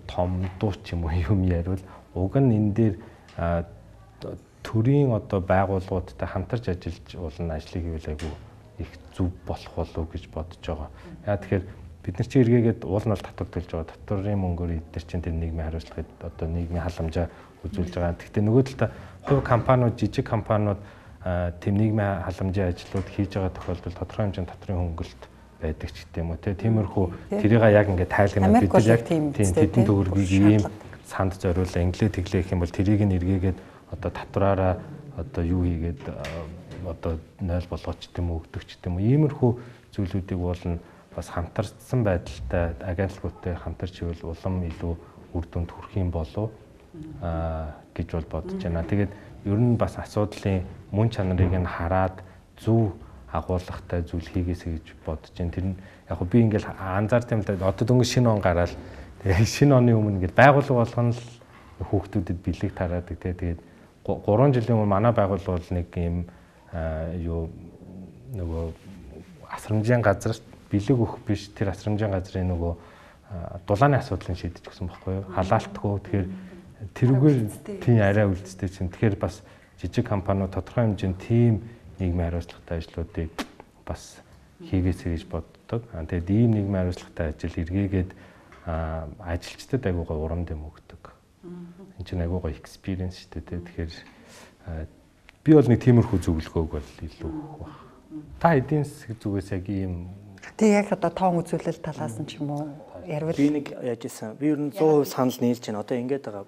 C: том дуу ч юм уу юм яриул уг нь энэ дээр төрийн одоо байгууллагуудтай хамтарч ажиллаж уулна ажлыг хийвэл айгүй их зүв болох болов гэж бодож байгаа. Яа тэгэхээр бид нар чи эргээгээд уул нь бол татвар төлж байгаа. Татварын мөнгөөр эдгээр чинь тэр нийгмийн хариуцлагыг одоо нийгмийн халамжаа үзүүлж байгаа. Гэхдээ нөгөө талдаа хувь компаниуд, жижиг компаниуд тэм нийгмийн халамжийн ажлууд хийж байгаа тохиолдолд тодорхой хэмжээнд татрын хөнгөлөлт байдаг ч гэдэм үү те тиймэрхүү тэрийг яг ингээд тайлгнаа бид яг тийм тэдэн төгрөгийг ийм санд зориулаа инглээ тэглээ гэх юм бол тэрийг нь эргээгээд одоо татвараараа одоо юу хийгээд одоо 0 болгоч гэдэм үү өгдөг ч гэдэм үү иймэрхүү зүйлүүдийг уулна бас хамтарсан байдалтай агентлагуудтай хамтарч ивэл улам илүү үр дүнд хүрэх юм болов гэж бол бодож байна. Тэгээд ер нь бас асуудлын мөн чанарыг нь хараад зөв агуулгатай зүйл хийгээсэй гэж бодож байна. Тэр нь яг би ингээл анзаарч юм да одоо дөнгөж шинэ он гараад тэгээд шинэ оны өмнө ингээд байгууллага болгоно л хүүхдүүдэд бэлэг тараадаг тэгээд 3 жилийн өмнө манай байгууллага бол нэг юм юу нөгөө асрамжийн газар бэлэг өгөх биш тэр асрамжийн газрын нөгөө дулааны асуудлыг шийдэж өгсөн байхгүй юу? Халаалтгүй тэгэхээр тэрүүгээр тийм арай үлдсэн чинь тэгэхээр бас жижиг компаниуд тодорхой хэмжээнд тийм нийгмийн хариуцлагатай ажлуудыг бас хийгээсэй гэж боддог. Тэгээд ийм нийгмийн хариуцлагатай ажил эргээгээд ажилчдад айгуугаа урам дэм өгдөг. Энэ чинь айгуугаа experience шүү дээ. Тэгэхээр би бол нэг тиймэрхүү зөвлөгөөг бол илүү өгөх баг. Та эдийн засаг зүгээс яг ийм
B: Тэг яг одоо тоон үзүүлэлт талаас нь ч юм уу ярил.
D: Би нэг яаж исэн. Би ер нь 100% санал нийлж байна. Одоо ингэж байгаа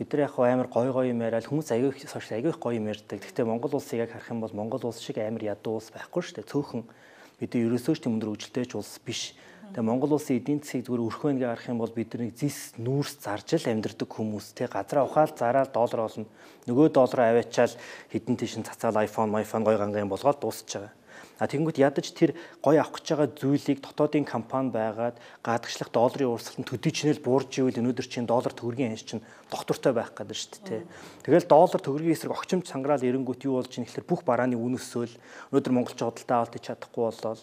D: бид нар яг амар гой гой юм яриад хүмүүс аягүй сошиал аягүй гой юм ярьдаг. Гэхдээ Монгол улсыг яг харах юм бол Монгол улс шиг амар ядуу улс байхгүй шүү дээ. Цөөхөн бид ерөөсөө ч өндөр хөгжилтэй улс биш. Тэгээ Монгол улсын эдийн засгийг зүгээр өрх байна гэж харах юм бол бидний зис нүүрс зарж л амьдардаг хүмүүс те газраа ухаал зараад доллар олно. Нөгөө доллараа аваачаал хідэн тийш цацаал iPhone, iPhone гой гангийн болгоод дуусч байгаа. А тэгэнгүүт ядаж тэр гой авах гэж байгаа зүйлийг дотоодын компани байгаад гадагшлах долларын урсгаланд төдийчнэл буурж ивэл өнөөдөр чинь доллар төгрөгийн ханш чинь доктортой байх гэдэг шүү дээ. Тэгэл доллар төгрөгийн эсрэг огчмж санграал эренгүүт юу болж ийн гэхэлэр бүх барааны үн өсөөл өнөөдөр монголч худалдаа авалт хийж чадахгүй болол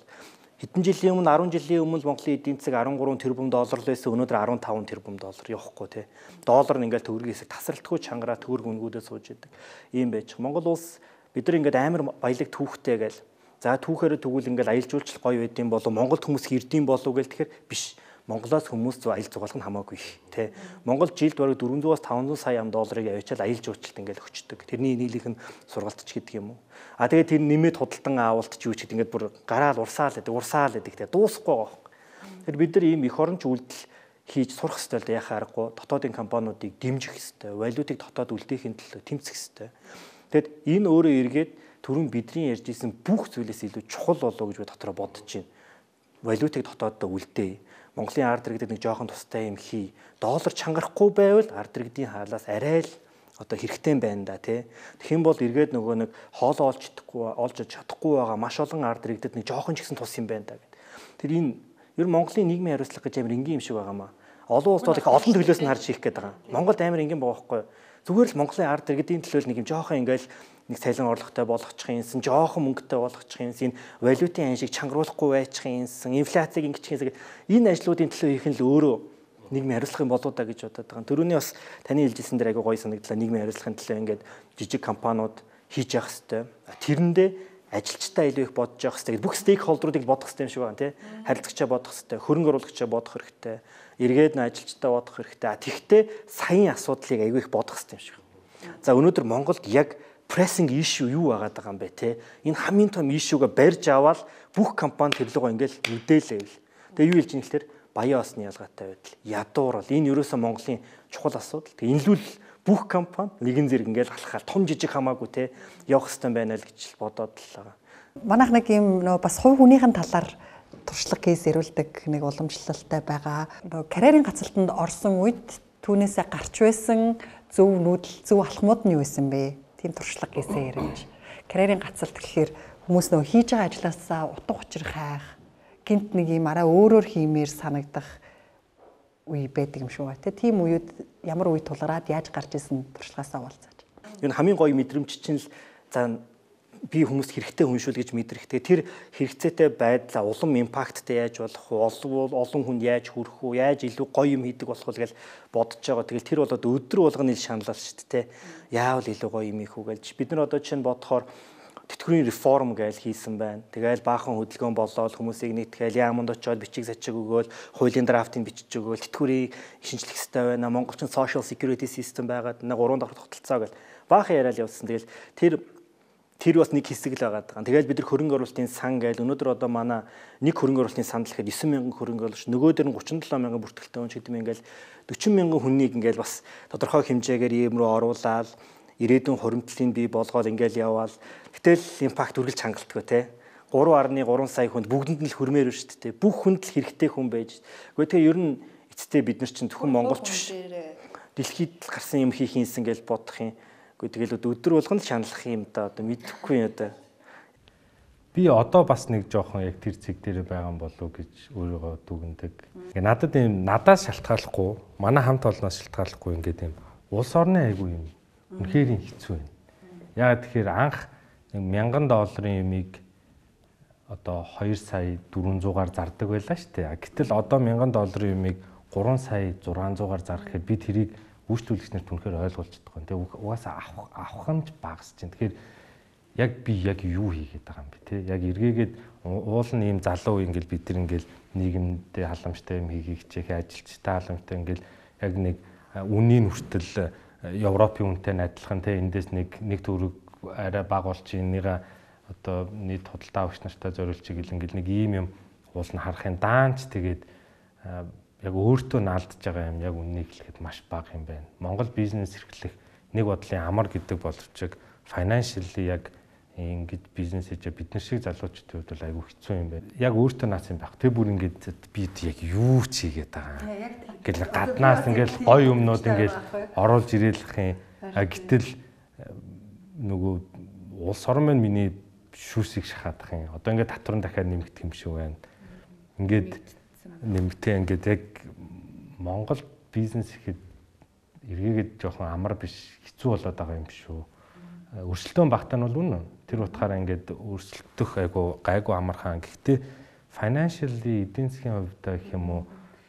D: хэдэн жилийн өмнө 10 жилийн өмнө Монголын эдийн засаг 13 тэрбум доллар байсан өнөөдөр 15 тэрбум доллар явахгүй тий. Доллар нь ингээл төгрөгийн хэсэг тасралтгүй чангараа төгрөг үнгүүдээ сууж идэг. Ийм байж. Монгол улс бид нар ингээд амар баялаг түүхтэй гээл За түүхээрээ тэгвэл ингээл аялал жуулчлал гоё байдсан болов Монголд хүмүүс хэрдэм болов гэл тэгэхээр биш. Монголоос хүмүүс зөв аялал зугаалах нь хамаагүй их тий. Монгол жилд бараг 400-аас 500 сая ам долларыг авчаал аялал жуулчлалт ингээл өгчдөг. Тэрний нийлийнх нь сургалтч гэдэг юм уу. А тэгээ тэр нэмээд худалдан авалт ч юу ч гэдэг ингээд бүр гараал урсаал гэдэг урсаал гэдэг тий. Дуусахгүй байгаа юм. Тэр бид нар ийм эх оронч үйлдэл хийж сурах хэрэгтэй л яхаа аргагүй дотоодын компаниудыг дэмжих хэрэгтэй. Валютыг дотоод үлдээхийн төлөө тэмцэх хэрэгтэй. Тэгэд энэ өөрөө эргээд түрүүн бидний ярьж исэн бүх зүйлээс илүү чухал болов гэж би дотроо бодож байна. Валютыг дотооддоо үлдээ. Монголын ард иргэдэд нэг жоохон тустай юм хий. Доллар чангарахгүй байвал ард иргэдийн хаалаас арай л одоо хэрэгтэй байна да тий. Юм бол эргээд нөгөө нэг хоолоо олж чадахгүй олж чадахгүй байгаа маш олон ард иргэдэд нэг жоохон ч гэсэн тус юм байна да гэд. Тэр энэ ер нь Монголын нийгмийн хариуцлага гэж амар энгийн юм шиг байгаа маа. Олон улс бол их олон төлөөс нь харж хийх гээд байгаа. Монголд амар энгийн байгаа байхгүй. Зүгээр л Монголын ард иргэдийн төлөө нэг юм жоохон ингээл нэг цалин орлоготой болгочих юмсан, жоохон мөнгөтэй болгочих юмсан, валютын ан шиг чангаруулахгүй байчих юмсан, инфляцийг ингэчих юмсан. Энэ ажлуудын төлөө хийх нь л өөрөө нийгмийн хариуцлах юм болоо да гэж бодоод байгаа. Төрөний бас таны хэлжсэн дээр айгүй гоё санагдлаа нийгмийн хариуцлагын төлөө ингээд жижиг компаниуд хийж явах хэвээр. Тэрэндээ ажилчтай илүү их бодож явах хэрэгтэй. Бүх стейкхолдеруудыг бодох хэрэгтэй юм шиг байна тий. Харилцагчаа бодох хэрэгтэй, хөрөнгө оруулагчаа бодох хэрэгтэй, эргээд нь ажилчтай бодох хэрэгтэй. Тэгвэл саяын асуудлыг айгүй их бодох хэрэгтэй юм шиг. За өнөөдөр Монголд яг прессинг ишүү юу байгаад байгаа юм бэ те? Энэ хамгийн том ишүүгээ барьж аваад бүх компани тэрлэгөө ингээл мэдээлээл тэгээ юу хэлж ийм гэхээр баян осны ялгаатай байдал ядуурал. Энэ ерөөсөө Монголын чухал асуудал. Тэгээ энэлүүл бүх компани нэгэн зэрэг ингээл алхахаар том жижиг хамаагүй те? Явах хэрэгтэй байна л гэж бодоод л байгаа.
B: Манайх нэг юм нөө бас хувь хүнийхэн талаар туршлага кейс ирүүлдэг нэг уламжлалтай байгаа. Нөө карьерийн гацалтанд орсон үед түүнээсээ гарч байсан зөв нүүдэл зөв алхмууд нь юу байсан бэ тийм туршлага гээсээ яриж. Карьерийн гацалт гэхээр хүмүүс нөгөө хийж байгаа ажилласаа утга учир хайх, гинт нэг юм араа өөрөөр хиймээр санагдах үе байдаг юм шүү. Тэ тийм үед ямар үе тулгараад яаж гарч исэн туршлагаасаа уулзаач.
D: Энэ хамгийн гоё мэдрэмж чинь л за би хүмүүст хэрэгтэй хүншүүл гэж мэдрэхтэй тэр хэрэгцээтэй байдлаа улам импакттай яаж болох вэ? Олон хүнд яаж хүрэх вэ? Яаж илүү гоё юм хийдэг болох вэ гэж бодож байгаа. Тэгэл тэр болоод өдрө болгоны шаналал шүү дээ. Яавал илүү гоё юм ийхүү гэж бид нар одоо чинь бодохоор тэтгэврийн реформ гээл хийсэн байна. Тэгэл баахан хөдөлгөөн болоод хүмүүсийг нэгтгэл яамд очоод бичиг сачиг өгөөл, хуулийн драфтыг бичиж өгөөл, тэтгэврийг шинжлэх хэрэгтэй байна. Монголчин social security system байгаад нэг уран давхар тогтолцоо гэл баахан яриад явсан. Тэгэл тэр тэр бас нэг хэсэг л байгаа даа. Тэгээд бид нар хөрөнгө оруулалтын сан гээл өнөөдөр одоо манай нэг хөрөнгө оруулалтын санд л ихэд 9000 хөрөнгө оруулагч нөгөө дээр нь 37000 бүртгэлтэй хүн ч гэдэг юм ингээл 40000 хүнийг ингээл бас тодорхой хэмжээгээр ийм рүү оруулаад ирээдүйн хуримтлалыг бий болгоод ингээл яваал. Гэтэл импакт үргэлж хангалтгүй те. 3.3 сая хүнд бүгдэнд нь л хөрмээр шүү дээ. Бүх хүнд л хэрэгтэй хүн байж. Гэхдээ тэгээ ер нь эцэстээ бид нар чинь зөвхөн монголч биш. Дэлхийд гарсан юм хийх юмсан гэж бодох юм Гэхдээ тэгэл өдөр болгон л шаналлах юм да одоо мэдэхгүй одоо.
C: Би одоо бас нэг жоохон яг тэр цэг дээр байгаа юм болов уу гэж өөрийгөө дүгндэг. Ингээ надад юм надаас шалтгааллахгүй, манай хамт олноос шалтгааллахгүй ингээд юм улс орны айгүй юм. Үнэхээр хэцүү байна. Яагаад тэгэхээр анх нэг 1000 долларын юмыг одоо 2 сая 400-аар зардаг байлаа шүү дээ. Гэтэл одоо 1000 долларын юмыг 3 сая 600-аар зарах гэхэд би тэрийг үйлчлүүлэгчнэр түнхээр ойлгуулчихдаг юм. Тэгээ угаасаа авах авах нь багасч чинь. Тэгэхээр яг би яг юу хийгээд байгаа юм бэ те яг эргээгээд уул нь ийм залуу ингээл бид нар ингээл нийгэмдээ халамжтай юм хийхийг хичээх ажилчтай халамжтай ингээл яг нэг үнийн хүртэл Европын үнэтэй адилхан те эндээс нэг нэг төгрөг арай бага болж энийга одоо нийт худалдаа авагч нартай зориулж игэл ингээл нэг ийм юм уул нь харахын даанч тэгээд яг өөртөө наалдж байгаа юм яг үннийг хэлэхэд маш бага юм байна. Монгол бизнес эрхлэх нэг бодлын амар гэдэг боловч financially яг ингэж бизнес хийж бид нар шиг залуучдын хувьд бол айгүй хэцүү юм байна. Яг өөртөө наац юм байх. Тэг бүр ингэж би яг юу ч хийгээд байгаа. Ингээл гаднаас ингээл гой юмнууд ингээл оруулж ирээх юм. Гэтэл нөгөө улс орн маань миний шүүсийг шахаадах юм. Одоо ингээд татвар дахиад нэмэгдэх юм шиг байна. Ингээд нэмэгтэй ингээд яг Монгол бизнес ихэд эргээгээд жоохон амар биш хэцүү болоод байгаа юм шүү. Өрсөлдөөн багтаа нь бол үнэн тэр утгаараа ингээд өрсөлдөх айгу гайгүй амархан. Гэхдээ financially эдийн засгийн хувьд гэх юм уу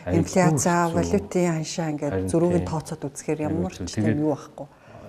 B: инфляци, валютын ханшаа ингээд зөрүүгийн тооцоод үзэхээр ямар ч тийм юу байхгүй.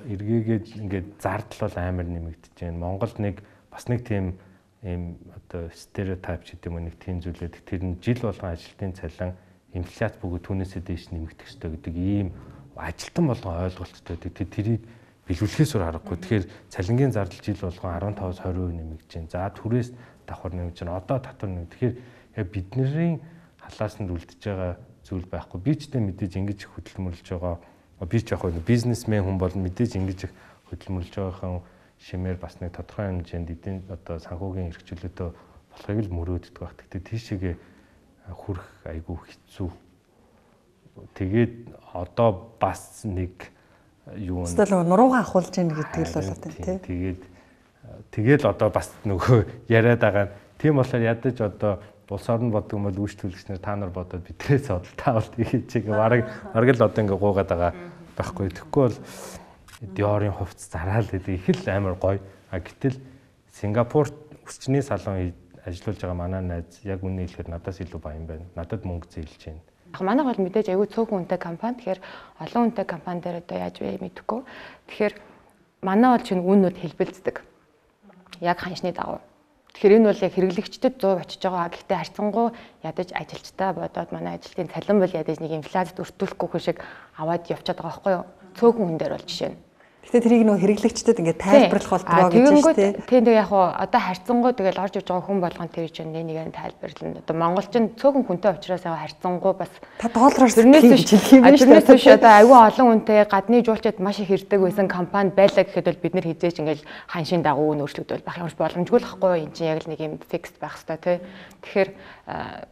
C: Эргээгээд ингээд зардал бол амар нэмэгдэж байна. Монголд нэг бас нэг тийм ийм одоо стереотип ч гэдэг юм нэг тийм зүйлээд тэр нь жил болгон ажилтны цалин инфляц бөгөөд түүнээсээ дээш нэмэгдэх ёстой гэдэг ийм ажилтан болгон ойлголттой байдаг. Тэрийг билүүлэхээс өөр аргагүй. Тэгэхээр цалингийн зардал жил болгон 15-аас 20% нэмэгдэж байна. За түрээс давхар нэмж байна. Одоо татвар нэм. Тэгэхээр яг бидний халаас нь үлдэж байгаа зүйл байхгүй. Би ч тэ мэдээж ингэж их хөдөлмөрлөж байгаа. Би ч яг нэг бизнесмен хүн бол мэдээж ингэж их хөдөлмөрлөж байгаахан шимээр бас нэг тодорхой хэмжээнд эдийн одоо санхүүгийн эрхчлөлтөө болохыг л мөрөөддөг баг. Тэгтээ тийшээгээ хүрэх айгүй хэцүү. Тэгээд одоо бас нэг
B: юу вэ? Эсвэл нуруугаа ахуулж ийн гэдэг л болоо тийм тий.
C: Тэгээд тэгэл одоо бас нөгөө яриад байгаа. Тийм болохоор ядаж одоо улс орн бодог юм бол үйлчлүүлэгчнэр та нар бодоод бидрээс бодол таавал хийж чиг бараг бараг л одоо ингээ гуугаад байгаа байхгүй. Тэгэхгүй бол Диорын хувцас зараал гэдэг их л амар гоё. А гэтэл Сингапурт өсчний салон ажиллаж байгаа манай найз яг үнэ хэлэхэд надаас илүү баян байна. Надад мөнгө зээлж байна
A: Яг манайх бол мэдээж аягүй цөөхөн үнэтэй компани. Тэгэхээр олон үнэтэй компани дээр одоо яаж вэ мэдэхгүй. Тэгэхээр манай бол чинь үннүүд хэлбэлцдэг. Яг ханшны дагуу. Тэгэхээр энэ бол яг хэрэглэгчдэд 100 очиж байгаа. Гэхдээ харьцангуй ядаж ажилчтай бодоод манай ажилтны цалин бол ядаж нэг инфляцид өртүүлэхгүй шиг аваад явчихад байгаа байхгүй юу? Цөөхөн хүн дээр бол жишээ нь.
B: Гэтэ трийг нөө хэрэглэгчдэд ингээд тайлбарлах болдгоо гэж
A: байна шүү дээ. Тийм тийм яг хуу одоо харьцангуй тэгэл орж иж байгаа хүн болгон тэр чинь нэгээр нь тайлбарлана. Одоо монголчин цөөхөн хүнтэй уучраас яг харьцангуй бас
B: та доллараар тэрнээс
A: дээ. Тэрнээс биш одоо аюу олон хүнтэй гадны жуулчид маш их хэрдэг байсан компани байлаа гэхэд бол бид нэр хизээч ингээд ханшийн дагуу нөөцлөгдөл байх ямар ч боломжгүй л байхгүй энэ чинь яг л нэг юм фикс байх хэрэгтэй тий. Тэгэхээр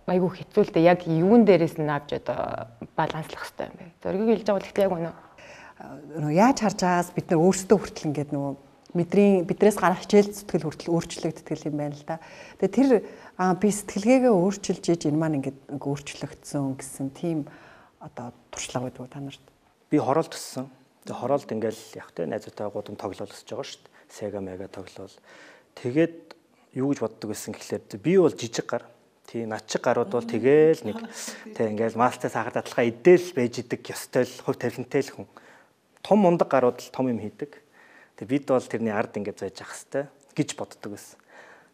A: айгүй хэцүүлдэ яг юун дээрээс нь авч одоо баланслах хэрэгтэй юм бэ. Зоргийг хэлж байгаа бол ихтэй яг үнэ
B: нөгөө яаж харж байгаас бид нар өөрсдөө хүртэл ингээд нөгөө мэдрийн бидрээс гарах хичээл зүтгэл хүртэл өөрчлөгддөг юм байна л да. Тэгээ тэр би сэтгэлгээгээ өөрчилж иж энэ маань ингээд өөрчлөгдсөн гэсэн тийм одоо туршлага байдаг та нарт.
D: Би хороолт төссөн. Тэгээ хороолт ингээл яг тэ найзуудтай гудам тоглол өсөж байгаа шүү дээ. Сега мега тоглол. Тэгээд юу гэж боддог байсан гэхлээр би бол жижиг гар Тий начиг гарууд бол тэгээл нэг тий ингээл мастер сахар дадлага идэл байж идэг ёстой л хувь тавилантай л хүн том мундаг гарууд л том юм хийдэг. Тэгээ бид бол тэрний ард ингээд зайж ах хэвээр гэж боддог байсан.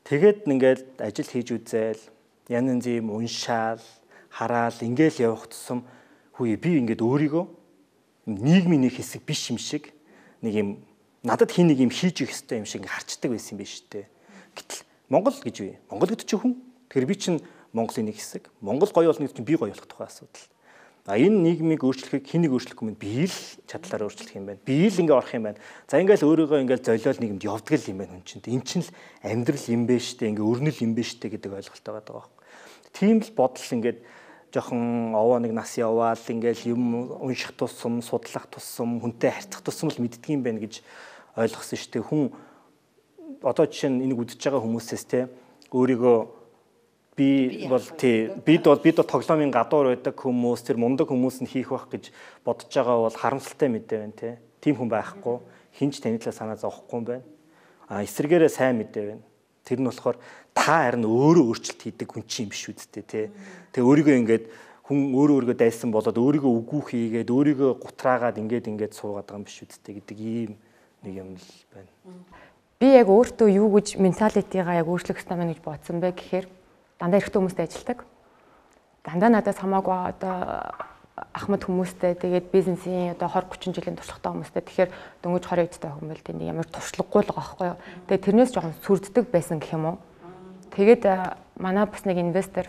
D: Тэгээд ингээд ажил хийж үзээл янз янз юм уншаал хараал ингээл явах тусам хүү би ингээд өөрийгөө нийгмийн нэг хэсэг биш юм шиг нэг юм надад хин нэг юм хийж их хэвээр юм шиг харцдаг байсан юм биш үү. Гэтэл Монгол гэж үе. Монгол гэдэг чинь хүн. Тэгэхээр би чинь Монголын нэг хэсэг. Монгол гоё болно гэдэг чинь би гоё болох тухай асуудал. А энэ нийгмийг өөрчлөхийг хэнийг өөрчлөх юм бэ? Би л чадлаар өөрчлөх юм байна. Би л ингээ орох юм байна. За ингээл өөрийгөө ингээл золиол нийгэмд явдаг юм байна хүн чинь. Энд чинь л амьдрал юм бэ штэ, ингээ өрнөл юм бэ штэ гэдэг ойлголт байгаа даа. Тийм л бодол ингээд жоохон овоо нэг нас яваал ингээл юм унших тусам, судлах тусам, хүнтэй харьцах тусам л мэддэг юм байна гэж ойлгосон штэ. Хүн одоо жишээ нь энийг үдчихэж байгаа хүмүүсээс те өөрийгөө би бол тий бид бол бид бол тоглоомын гадуур байдаг хүмүүс тэр мундаг хүмүүс нь хийх байх гэж бодож байгаа бол харамсалтай мэдээ байна тий. Тим хүн байхгүй хинч танилаа санаа зовхгүй юм байна. А эсэргээрээ сайн мэдээ байна. Тэр нь болохоор та харин өөрөө өөрчлөлт хийдэг хүн чинь биш үсттэй тий. Тэгээ өөрийгөө ингээд хүн өөрөө өөрийгөө дайсан болоод өөрийгөө үгүү хийгээд өөрийгөө гутраагаад ингээд ингээд суугаад байгаа юм биш үсттэй гэдэг ийм нэг юм л байна.
A: Би яг өөртөө юу гэж менталитигаа яг өөрчлөх хэрэгтэй байна гэж бодсон бэ гэхээр дандаа эрэгтэй хүмүүстэй ажилтдаг. Дандаа надаас хамаагүй одоо ахмад хүмүүстэй тэгээд бизнесийн одоо 20 30 жилийн туршлагатай хүмүүстэй тэгэхээр дөнгөж 20 эдтэй хүн байл тийм ямар туршлагагүй л байгаа байхгүй юу. Тэгээд тэрнээс жоохон сүрддэг байсан гэх юм уу. Тэгээд манай бас нэг инвестор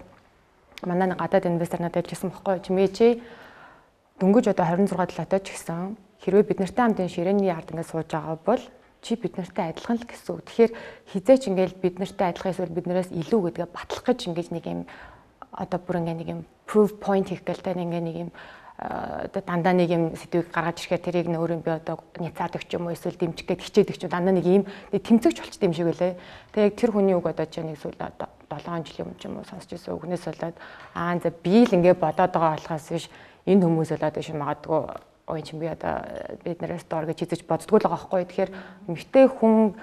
A: манай нэг гадаад инвестор надад хэлсэн байхгүй юу. Чимээ чи дөнгөж одоо 26 талаатай ч гэсэн хэрвээ бид нартай хамт энэ ширээний ард ингээд сууж байгаа бол чи бид нартай адилхан л гэсэн үг. Тэгэхээр хизээч ингээл бид нартай адилхан эсвэл биднээс илүү гэдгээ батлах гэж ингэж нэг юм одоо бүр ингээ нэг юм proof point хийх гэлтэй ингээ нэг юм одоо дандаа нэг юм сэдвийг гаргаж ирэхээр тэрийг нь өөрөө би одоо няцаадаг ч юм уу эсвэл дэмжих гээд хичээдэг ч юм дандаа нэг юм тэмцэгч болчт юм шиг үлээ. Тэгээ тэр хүний үг одоо чи нэг зүйл одоо 7 жил юм ч юм уу сонсч ирсэн үгнээс болоод аа за би л ингээ бодоод байгаа болохоос биш энэ хүмүүс болоод биш магадгүй ой чи би одоо бид нараас доор гэж хийж боддгоо л байгаа байхгүй. Тэгэхээр эмгтэй хүн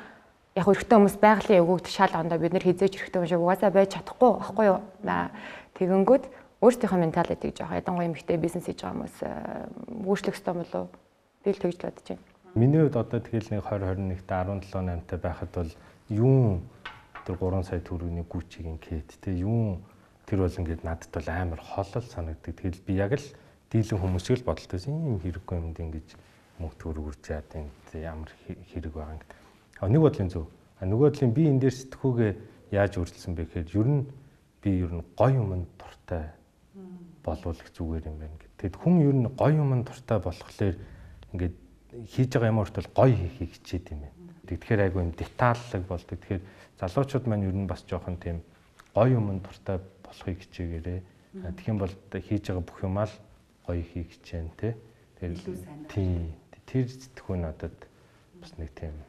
A: яг эрэгтэй хүмүүс байгалийн өгөөд шал ондоо бид нар хизээж эрэгтэй хүн шиг угаасаа байж чадахгүй байхгүй юу. Тэгэнгүүт өөрсдийнхөө менталитиг жоох ядангуй эмэгтэй бизнес хийж байгаа хүмүүс үүшлэх ёстой болов би л тэгж л бодож байна.
C: Миний хувьд одоо тэгэл нэг 2021-т 17 8-тай байхад бол юун тэр 3 сая төгрөгийн гүчигийн кет те юун тэр бол ингээд надад бол амар холол санагддаг. Тэгэл би яг л дийлэн хүмүүс шиг л бодолтой юм хэрэггүй юмд ингэж мөнгө төгрөг үрж яад юм ямар хэрэг байгаа юм. А нэг бодлын зөв. А нөгөө бодлын би энэ дээр сэтгүүгээ яаж үржилсэн бэ гэхээр ер нь би ер нь гой юмд дуртай болвол их зүгээр юм байна гэд. Тэгэд хүн ер нь гоё юм дуртай болохоор ингээд хийж байгаа юм урт бол гоё хийхийг хичээд юм байна. Тэгэхээр айгүй юм деталлаг болдог. Тэгэхээр залуучууд маань ер нь бас жоохон тийм гоё юм дуртай болохыг хичээгээрээ. Тэгэх юм бол хийж байгаа бүх юмаа л гоё хийх хичээн тий. Тэр тийм тэр зэтгүү надад бас нэг тийм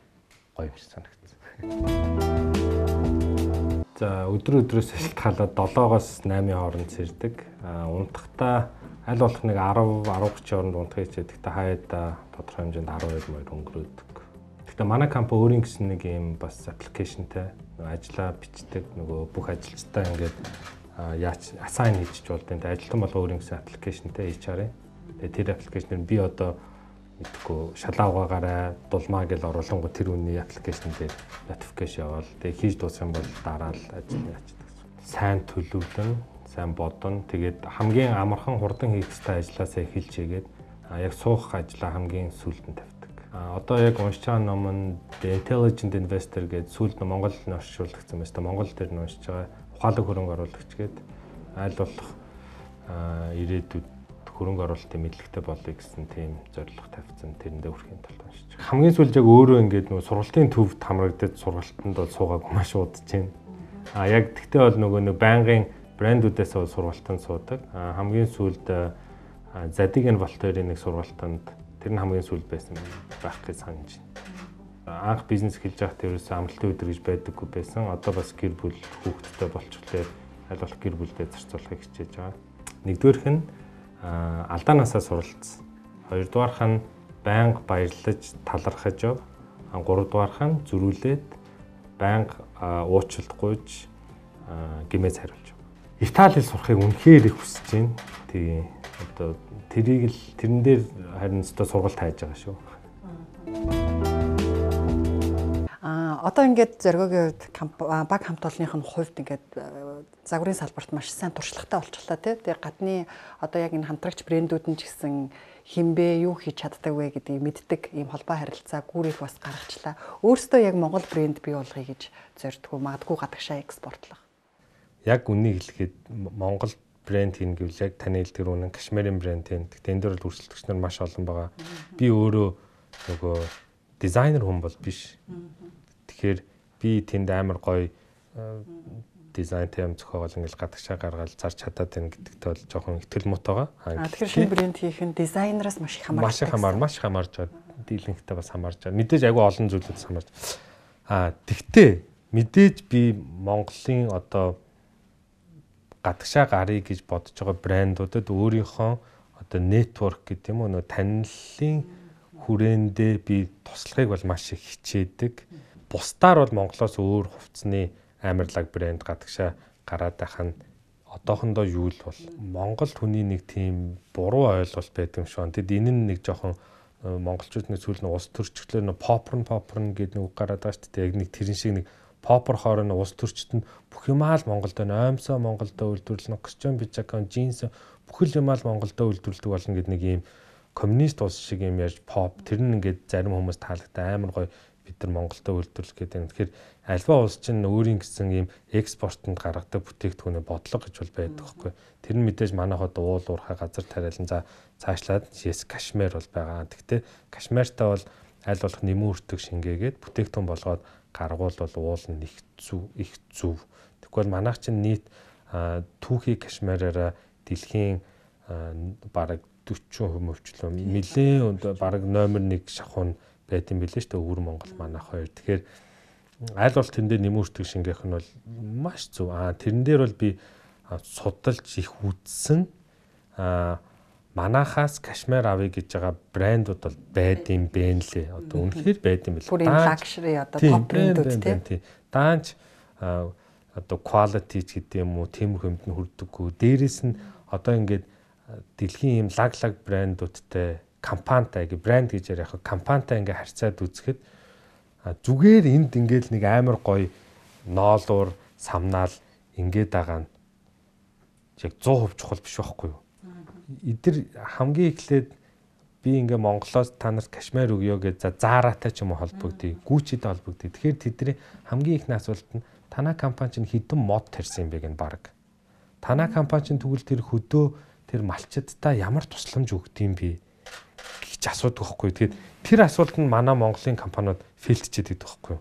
C: гоё юм шиг санагдсан. За өдөр өдрөөс шалтгаалаад 7-оос 8-ийн хооронд сэрдэг. А унтахтаа аль болох нэг 10 10-30 хооронд унтах хийж байдаг. Гэхдээ хаяада тодорхой хэмжээнд 12 мөр өнгөрөөдөг. Гэхдээ манай камп өөрийн гэсэн нэг юм бас аппликейшнтэй ажиллаа бичдэг нөгөө бүх ажилчтай ингээд яач assign хийж болдог. Тэгээ ажилтан бол өөрийн гэсэн аппликейшнтэй HR-ын. Тэгээ тэр аппликейшнээр би одоо мэдхгүй шалаагаагаараа дулмаа гэж оруулангу тэр үний аппликейшн дээр notification явал тэгээ хийж дуусах юм бол дараа л ажил яачдаг. Сайн төлөвлөн, сайн бодон тэгээд хамгийн амархан хурдан хийх ёстой ажлаасаа эхэлж хийгээд яг суух ажлаа хамгийн сүүлд нь тавьдаг. А одоо яг уншиж байгаа ном нь The Intelligent Investor гэдэг сүүлд нь Монгол нь орчуулагдсан байна. Монгол дээр нь уншиж байгаа ухаалаг хөрөнгө оруулагч гэдэг аль болох ирээдүйд хөрөнгө оруулалтын мэдлэгтэй болъё гэсэн тийм зорилго тавьсан тэрэндээ хүрэхин тулд уншиж байгаа. Хамгийн сүүлд яг өөрөө ингээд нөгөө сургалтын төвд хамрагдаж сургалтанд бол суугаагүй маш удаж байна. А яг тэгтээ бол нөгөө нэг байнгын брэндүүдээс бол сургалтанд суудаг. А хамгийн сүүлд Задигийн Волтерийн нэг сургалтанд тэр нь хамгийн сүүлд байсан байх гэж санаж байна. Анх бизнес хэлж байхад тэрээс амралтын өдөр гэж байдаггүй байсан. Одоо бас гэр бүл хүүхэдтэй болчихлоо аль болох гэр бүлдээ зарцуулахыг хичээж байгаа. Нэгдүгээрх нь алдаанаасаа суралцсан. Хоёрдугаарх нь байнга баярлаж талархаж яв. Гуравдугаарх нь зөрүүлээд байнга уучлалт гуйж гимээс хариулж яв. Итали хэл сурахыг үнэхээр их хүсэж байна. Тэгээ одоо тэрийг л тэрэн дээр харин өстой сургалт хайж байгаа шүү.
B: Одоо ингээд зоргогийн хувьд баг хамт олонных нь хувьд ингээд загварын салбарт маш сайн туршлагатай болчихлоо тий. Тэгээ гадны одоо яг энэ хамтрагч брэндүүд нь ч гэсэн хинбэ юу хийж чаддаг вэ гэдгийг мэддэг ийм холбоо харилцаа гүүрийг бас гаргачлаа. Өөрөөсөө яг Монгол брэнд бий болгоё гэж зордгоо магадгүй гадагшаа экспортлох.
C: Яг үнийг хэлэхэд Монгол брэнд хин гэвэл яг таны хэлдэг үнэн кашмирын брэнд хин. Тэгтээ энэ дөр үргэлжлэгч нар маш олон байгаа. Би өөрөө нөгөө дизайнер хүн бол биш. Тэгэхээр би тэнд амар гоё дизайнтай юм зохиогоол ингээл гадагшаа гаргаад зарч чадаад байна гэдэгт бол жоохон ихтгэл мут байгаа.
B: А тэгэхээр шинэ брэнд хийх нь дизайнераас маш их хамаарч
C: маш их хамаар маш их хамаарч байгаа. Дийлэнхтэй бас хамаарч байгаа. Мэдээж айгүй олон зүйлүүдс хамаарч. А тэгтээ мэдээж би Монголын одоо гадагшаа гарыг гэж бодож байгаа брэндүүдэд өөрийнхөө одоо нэтворк гэдэг юм уу нөө танилын хүрээндээ би туслахыг бол маш их хичээдэг. Бусдаар бол Монголоос өөр хувцсны амарлаг брэнд гадагшаа гараад байх нь одоохондоо юу л бол Монгол хүний нэг тийм буруу ойлголт байдаг юм шиг. Тэгэд энэ нь нэг жоохон э, монголчуудны сүүл нь ус төрчглөө нөө попорн попорн гэдэг нэг үг гараад байгаа шүү дээ. Яг нэг тэрэн шиг нэг попор хоорон ус төрчт нь бүх юмаа л Монголд байна. Оймсоо Монголд үйлдвэрлэн костюм бижакон джинс бүхэл юмаа л Монголд үйлдвэрлэдэг болно гэдэг нэг ийм коммунист улс шиг юм ярьж pop тэр нь ингээд зарим хүмүүс таалагтай амар гоё бид нар Монголдо үйлдвэрлэх гэдэг юм. Тэгэхээр альва улс чинь өөрийн гэсэн ийм экспортод гаргадаг бүтээгдэхүүнээ бодлого гэж бол байдаг байхгүй. Тэр нь мэдээж манайхад уул уурхай газар тариалан за цаашлаад yes кашмир бол байгаа. Тэгтээ кашмиртаа бол аль болох нэмэн үртэг шингээгээд бүтээгдэхүүн болгоод гаргуул бол уул нь их зүв их зүв. Тэгвэл манайх чинь нийт түүхий кашмараараа дэлхийн бараг 40% мөвчлөө нэлээд бараг номер 1 шахуун байт юм билээ шүү дээ өвөр Монгол манайх хоёр. Тэгэхээр аль бол тэндээ нэмүүртэг шингээх нь бол маш зөв. Аа тэрэн дээр бол би судалж их үзсэн аа манахаас кашмир авъя гэж байгаа брэндүүд бол байд юм бэ нэлээ. Одоо үнэхээр байд юм билээ.
B: Лакшри одоо топ брэндүүд тийм.
C: Даанч одоо quality ч гэдэг юм уу тиймэрхүү юмд нь хүрдэггүй. Дээрээс нь одоо ингээд дэлхийн ийм лаг лаг брэндүүдтэй компанитай гэ брэнд гэж ярих компанитай ингээ харьцаад үзэхэд зүгээр энд ингээл нэг амар гоё ноолуур самнаал ингээд байгаа нь яг 100% чухал биш байхгүй юу? Эдэр хамгийн эхлээд би ингээ Монголоос та нарт кашмир өгөө гэж за зааратай ч юм уу холбогдъё, гүүчтэй холбогдъё. Тэгэхээр тэдний хамгийн ихний асуулт нь танаа компани чинь хідэн мод тарьсан юм бэ гэн баг. Танаа компани чинь тэгвэл тэр хөдөө тэр малчидтай ямар тусламж өгдөм бэ? Гэж асуудаг байхгүй. Тэгэхээр тэр асуулт нь манай Монголын компаниуд филдчихэд байдаг байхгүй.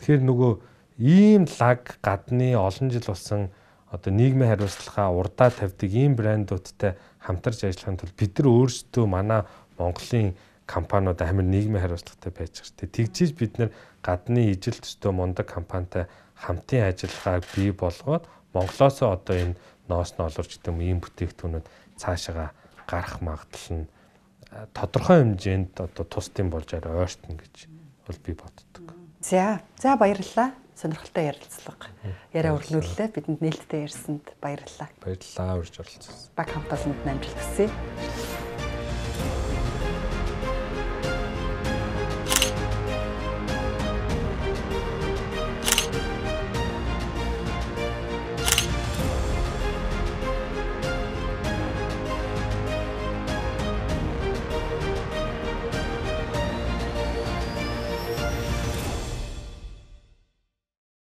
C: Тэгэхээр нөгөө ийм лаг гадны олон жил болсон одоо нийгмийн хариуцлагаа урдаа тавьдаг ийм брэндүүдтэй хамтарч ажиллахын тулд бид нар өөрсдөө манай Монголын компаниуд амар нийгмийн хариуцлагатай байж дээ. Тэгжиж бид нар гадны ижил төстэй мундаг компанитай хамтын ажиллагааг бий болгоод Монголоос одоо энэ ноос ноолорч гэдэг юм ийм бүтээгдэхүүнүүд цаашаа гарах магадлал нь тодорхой хэмжээнд одоо тусдын болж арай ойртно гэж бол би боддог.
B: За, за баярлалаа. Сонирхолтой ярилцлага. Яриа өргөнүүллээ. Бидэнд нээлттэй ярьсанд баярлалаа.
C: Баярлалаа урьж оролцсон.
B: Баг хамтаасанд намжилт хүсье.